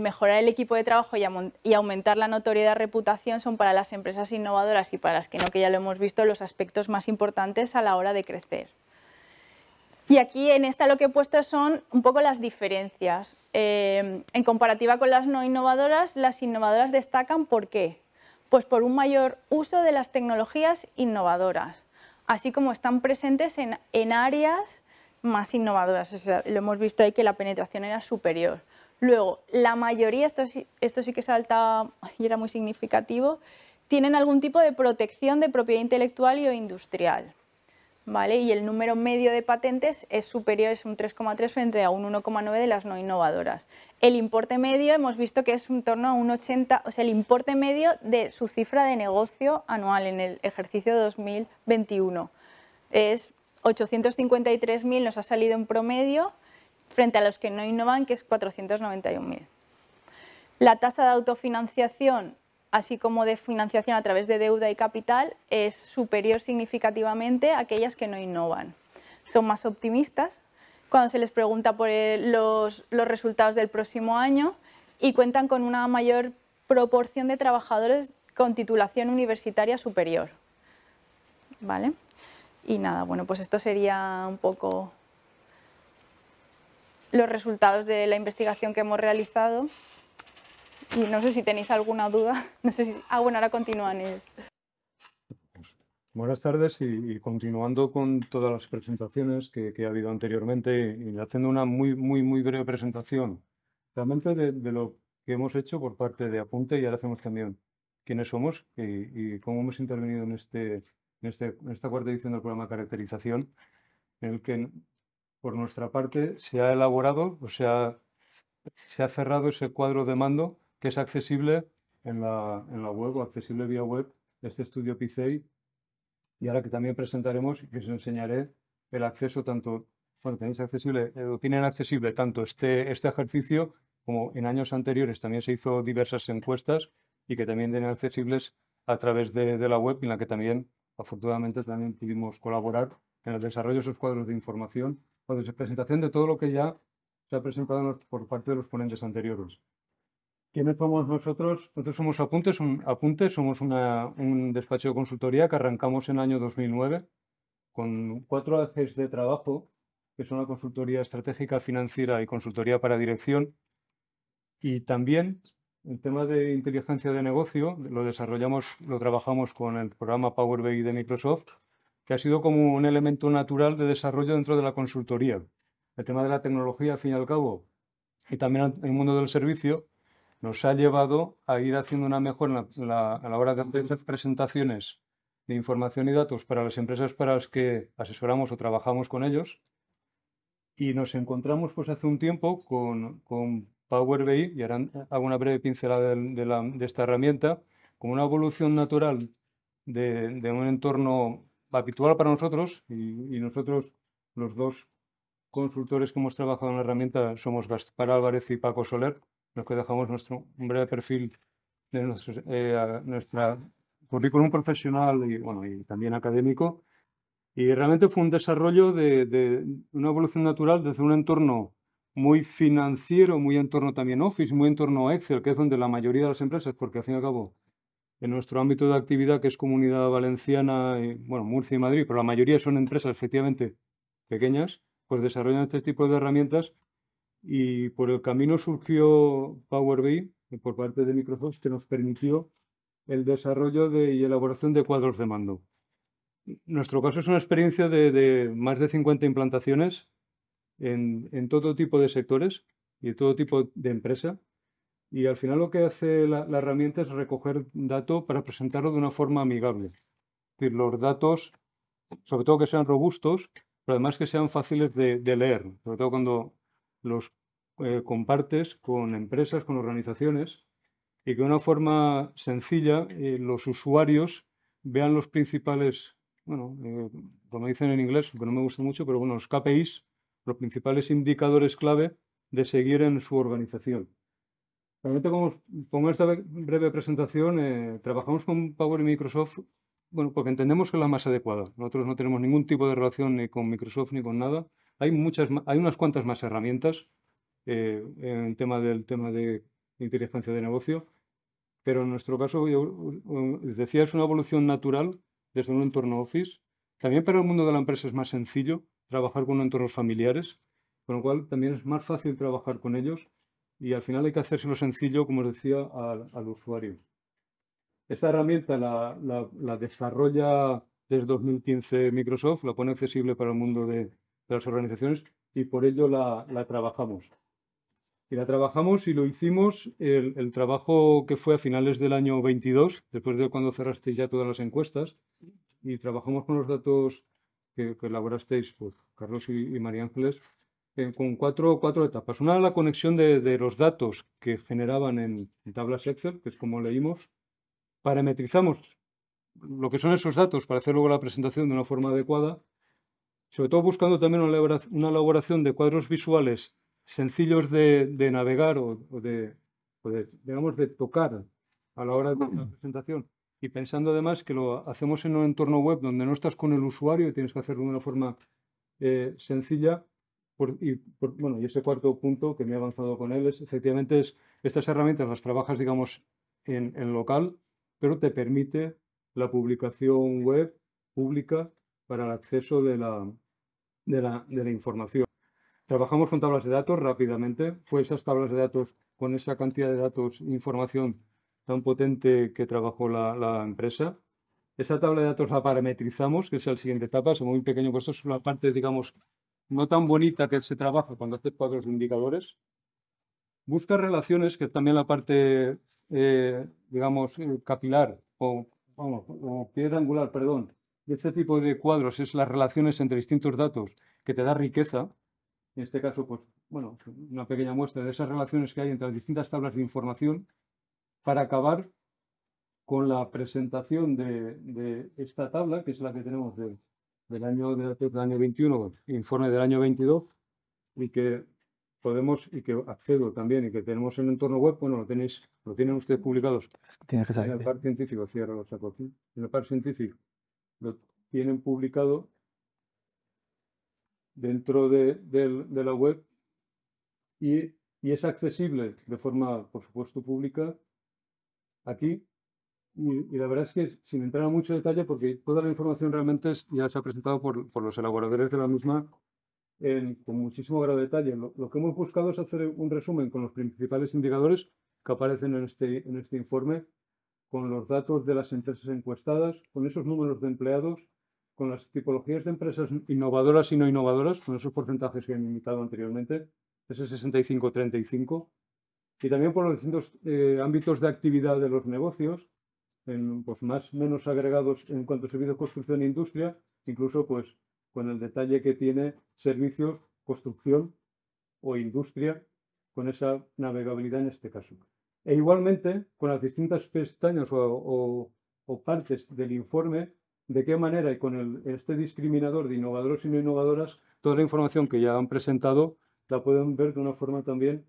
mejorar el equipo de trabajo y, aumentar la notoriedad y reputación son para las empresas innovadoras y para las que no, que ya lo hemos visto, los aspectos más importantes a la hora de crecer. Y aquí en esta lo que he puesto son un poco las diferencias. Eh, en comparativa con las no innovadoras, las innovadoras destacan por qué. Pues por un mayor uso de las tecnologías innovadoras, así como están presentes en, áreas más innovadoras. lo hemos visto ahí que la penetración era superior. Luego, la mayoría, esto sí, esto sí que salta y era muy significativo, tienen algún tipo de protección de propiedad intelectual y o industrial. Y el número medio de patentes es superior, es un 3,3 frente a un 1,9 de las no innovadoras. El importe medio hemos visto que es en torno a un 80, o sea, el importe medio de su cifra de negocio anual en el ejercicio 2021 es 853.000 nos ha salido en promedio frente a los que no innovan, que es 491.000. La tasa de autofinanciación así como de financiación a través de deuda y capital, es superior significativamente a aquellas que no innovan. Son más optimistas cuando se les pregunta por los, resultados del próximo año y cuentan con una mayor proporción de trabajadores con titulación universitaria superior. ¿Vale? Y nada, bueno, pues esto sería un poco los resultados de la investigación que hemos realizado. Y no sé si tenéis alguna duda. No sé si... Ah, bueno, ahora continúan ellos. Buenas tardes y, continuando con todas las presentaciones que, ha habido anteriormente y haciendo una muy, muy, muy breve presentación realmente de, lo que hemos hecho por parte de Apunte y ahora hacemos también quiénes somos y, cómo hemos intervenido en, este, en, este, en esta cuarta edición del programa de caracterización en el que por nuestra parte se ha elaborado o sea, se ha cerrado ese cuadro de mando que es accesible en la, en la web o accesible vía web, este estudio PCI. Y ahora que también presentaremos y que os enseñaré el acceso tanto, bueno, tenéis accesible, eh, tienen accesible tanto este, este ejercicio como en años anteriores también se hizo diversas encuestas y que también tienen accesibles a través de, de la web en la que también, afortunadamente, también pudimos colaborar en el desarrollo de esos cuadros de información o de presentación de todo lo que ya se ha presentado por parte de los ponentes anteriores. ¿Quiénes somos nosotros? Nosotros somos Apuntes, un, Apuntes somos un despacho de consultoría que arrancamos en el año 2009 con cuatro ejes de trabajo, que son la consultoría estratégica, financiera y consultoría para dirección. Y también el tema de inteligencia de negocio lo desarrollamos, lo trabajamos con el programa Power BI de Microsoft, que ha sido como un elemento natural de desarrollo dentro de la consultoría. El tema de la tecnología, al fin y al cabo, y también el mundo del servicio, nos ha llevado a ir haciendo una mejora a la hora de hacer presentaciones de información y datos para las empresas para las que asesoramos o trabajamos con ellos. Y nos encontramos pues hace un tiempo con, con Power BI, y ahora hago una breve pincelada de, esta herramienta, como una evolución natural de, un entorno habitual para nosotros, y, y, nosotros, los dos consultores que hemos trabajado en la herramienta, somos Gaspar Álvarez y Paco Soler, los que dejamos nuestro breve perfil de nuestro, eh, nuestra currículum profesional y, bueno, y también académico. Y realmente fue un desarrollo de, de, una evolución natural desde un entorno muy financiero, muy entorno también Office, muy entorno Excel, que es donde la mayoría de las empresas, porque al fin y al cabo, en nuestro ámbito de actividad, que es Comunidad Valenciana, y, bueno, Murcia y Madrid, pero la mayoría son empresas efectivamente pequeñas, pues desarrollan este tipo de herramientas y por el camino surgió Power BI por parte de Microsoft que nos permitió el desarrollo de, y elaboración de cuadros de mando. Nuestro caso es una experiencia de, más de 50 implantaciones en, en, todo tipo de sectores y todo tipo de empresa. Y al final lo que hace la, herramienta es recoger datos para presentarlo de una forma amigable. Es decir, los datos, sobre todo que sean robustos, pero además que sean fáciles de, de leer, sobre todo cuando los eh, compartes con empresas, con organizaciones y que de una forma sencilla eh, los usuarios vean los principales, bueno, eh, como dicen en inglés, que no me gusta mucho, pero bueno, los KPIs, los principales indicadores clave de seguir en su organización. Realmente, como pongo esta breve presentación, trabajamos con Power y Microsoft, bueno, porque entendemos que es la más adecuada. Nosotros no tenemos ningún tipo de relación ni con Microsoft ni con nada, hay, muchas, hay unas cuantas más herramientas eh, en tema del tema de inteligencia de negocio, pero en nuestro caso, yo decía, es una evolución natural desde un entorno Office. También para el mundo de la empresa es más sencillo trabajar con entornos familiares, con lo cual también es más fácil trabajar con ellos y al final hay que hacérselo sencillo, como os decía, al, usuario. Esta herramienta la, la, desarrolla desde 2015 Microsoft, la pone accesible para el mundo de, de las organizaciones y por ello la, trabajamos. Y la trabajamos y lo hicimos. El, trabajo que fue a finales del año 22, después de cuando cerrasteis ya todas las encuestas, y trabajamos con los datos que, que elaborasteis, pues, Carlos y, y María Ángeles, eh, con cuatro, cuatro etapas. Una, la conexión de, de los datos que generaban en, en tablas Excel, que es como leímos, parametrizamos lo que son esos datos para hacer luego la presentación de una forma adecuada, sobre todo buscando también una elaboración de cuadros visuales sencillos de, de navegar o, o, de, o, de, digamos, de tocar a la hora de la presentación. Y pensando además que lo hacemos en un entorno web donde no estás con el usuario y tienes que hacerlo de una forma eh, sencilla. Por, y, por, bueno, y ese cuarto punto que me he avanzado con él es, efectivamente, es, estas herramientas las trabajas, digamos, en, en local, pero te permite la publicación web pública para el acceso de la, de la, de la información. Trabajamos con tablas de datos rápidamente. Fue esas tablas de datos con esa cantidad de datos información tan potente que trabajó la, empresa. Esa tabla de datos la parametrizamos, que es la siguiente etapa, es muy pequeño, pues esto es la parte, digamos, no tan bonita que se trabaja cuando haces cuadros de indicadores. Busca relaciones, que también la parte, eh, digamos, eh, capilar o, vamos, o piedra angular, perdón, de este tipo de cuadros es las relaciones entre distintos datos que te da riqueza, en este caso, pues, bueno, una pequeña muestra de esas relaciones que hay entre las distintas tablas de información para acabar con la presentación de, de esta tabla, que es la que tenemos de, del, año, de, del año 21, informe del año 22, y que podemos, y que accedo también, y que tenemos en el entorno web, bueno, lo tenéis, lo tienen ustedes publicados. Tienes que saber. En el par científico, sí, ahora lo saco aquí. En el par científico lo tienen publicado dentro de, la web y, y, es accesible de forma, por supuesto, pública aquí. Y, la verdad es que sin entrar a mucho detalle, porque toda la información realmente es, ya se ha presentado por, por los elaboradores de la misma en, con muchísimo grado de detalle. Lo, lo, que hemos buscado es hacer un resumen con los principales indicadores que aparecen en este, en este informe, con los datos de las empresas encuestadas, con esos números de empleados, con las tipologías de empresas innovadoras y no innovadoras, con esos porcentajes que he indicado anteriormente, ese 65-35, y también por los distintos eh, ámbitos de actividad de los negocios, en, pues más menos agregados en cuanto a servicios, construcción e industria, incluso pues con el detalle que tiene servicios, construcción o industria, con esa navegabilidad en este caso. E igualmente con las distintas pestañas o partes del informe de qué manera y con el, este discriminador de innovadores y no innovadoras, toda la información que ya han presentado la pueden ver de una forma también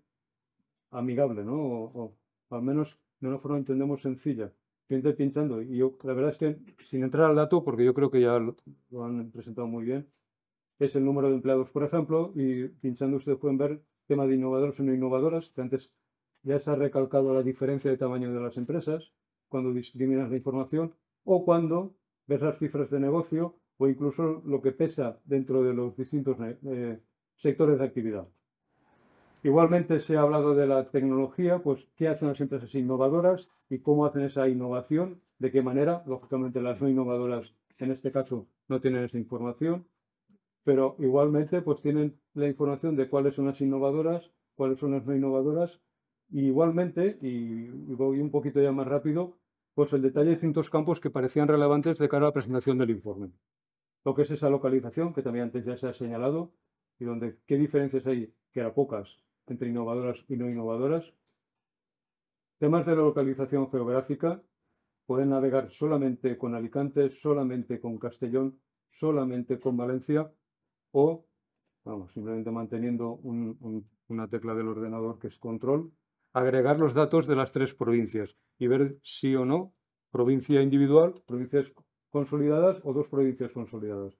amigable, ¿no? O, o al menos de una forma entendemos sencilla. Gente pinchando. Y yo, la verdad es que, sin entrar al dato, porque yo creo que ya lo, lo han presentado muy bien, es el número de empleados, por ejemplo, y pinchando ustedes pueden ver tema de innovadores o no innovadoras, que antes ya se ha recalcado la diferencia de tamaño de las empresas, cuando discriminas la información, o cuando ves las cifras de negocio o incluso lo que pesa dentro de los distintos eh, sectores de actividad. Igualmente se ha hablado de la tecnología, pues qué hacen las empresas innovadoras y cómo hacen esa innovación, de qué manera. Lógicamente las no innovadoras en este caso no tienen esa información, pero igualmente pues tienen la información de cuáles son las innovadoras, cuáles son las no innovadoras. Igualmente, y voy un poquito ya más rápido, pues el detalle de distintos campos que parecían relevantes de cara a la presentación del informe. Lo que es esa localización, que también antes ya se ha señalado, y donde qué diferencias hay, que eran pocas, entre innovadoras y no innovadoras. Temas de la localización geográfica, pueden navegar solamente con Alicante, solamente con Castellón, solamente con Valencia o vamos, simplemente manteniendo un, un, una tecla del ordenador que es control agregar los datos de las tres provincias y ver si o no provincia individual, provincias consolidadas o dos provincias consolidadas.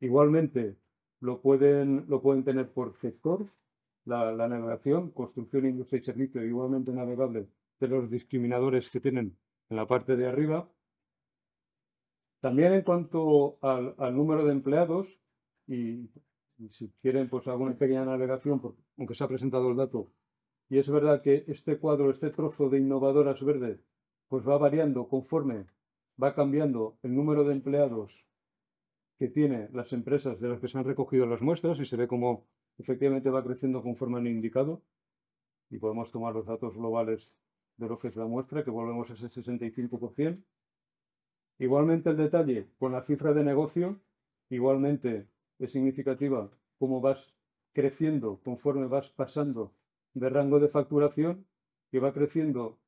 Igualmente, lo pueden, lo pueden tener por sector, la, navegación, construcción, industria y servicio, igualmente navegable de los discriminadores que tienen en la parte de arriba. También en cuanto al, número de empleados, y, si quieren, pues hago una pequeña navegación, porque, aunque se ha presentado el dato, y es verdad que este cuadro, este trozo de innovadoras verde, pues va variando conforme va cambiando el número de empleados que tiene las empresas de las que se han recogido las muestras y se ve como efectivamente va creciendo conforme han indicado. y podemos tomar los datos globales de lo que es la muestra, que volvemos a ese 65%. Igualmente el detalle con la cifra de negocio, igualmente es significativa cómo vas creciendo conforme vas pasando de rango de facturación, que va creciendo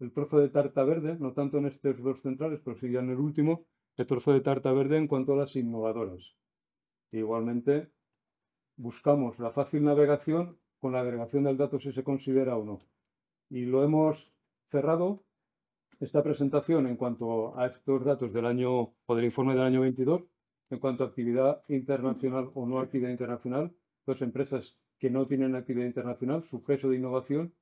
el trozo de tarta verde, no tanto en estos dos centrales, pero sí ya en el último, el trozo de tarta verde en cuanto a las innovadoras. igualmente buscamos la fácil navegación con la agregación del dato si se considera o no. Y lo hemos cerrado esta presentación en cuanto a estos datos del año o del informe del año 22, en cuanto a actividad internacional o no actividad internacional, dos empresas que no tienen actividad internacional, su peso de innovación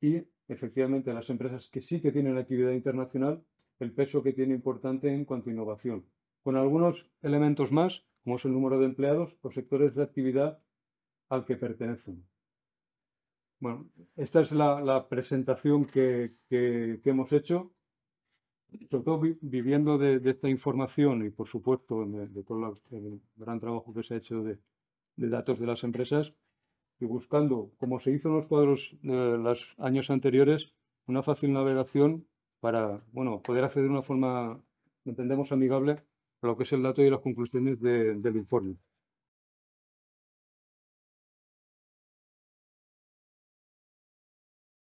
y efectivamente las empresas que sí que tienen actividad internacional, el peso que tiene importante en cuanto a innovación. Con algunos elementos más, como es el número de empleados o sectores de actividad al que pertenecen. Bueno, esta es la, presentación que, hemos hecho, sobre todo viviendo de, esta información y, por supuesto, de, todo el gran trabajo que se ha hecho de, datos de las empresas y buscando, como se hizo en los cuadros de los años anteriores, una fácil navegación para bueno, poder acceder de una forma, entendemos, amigable a lo que es el dato y las conclusiones del informe.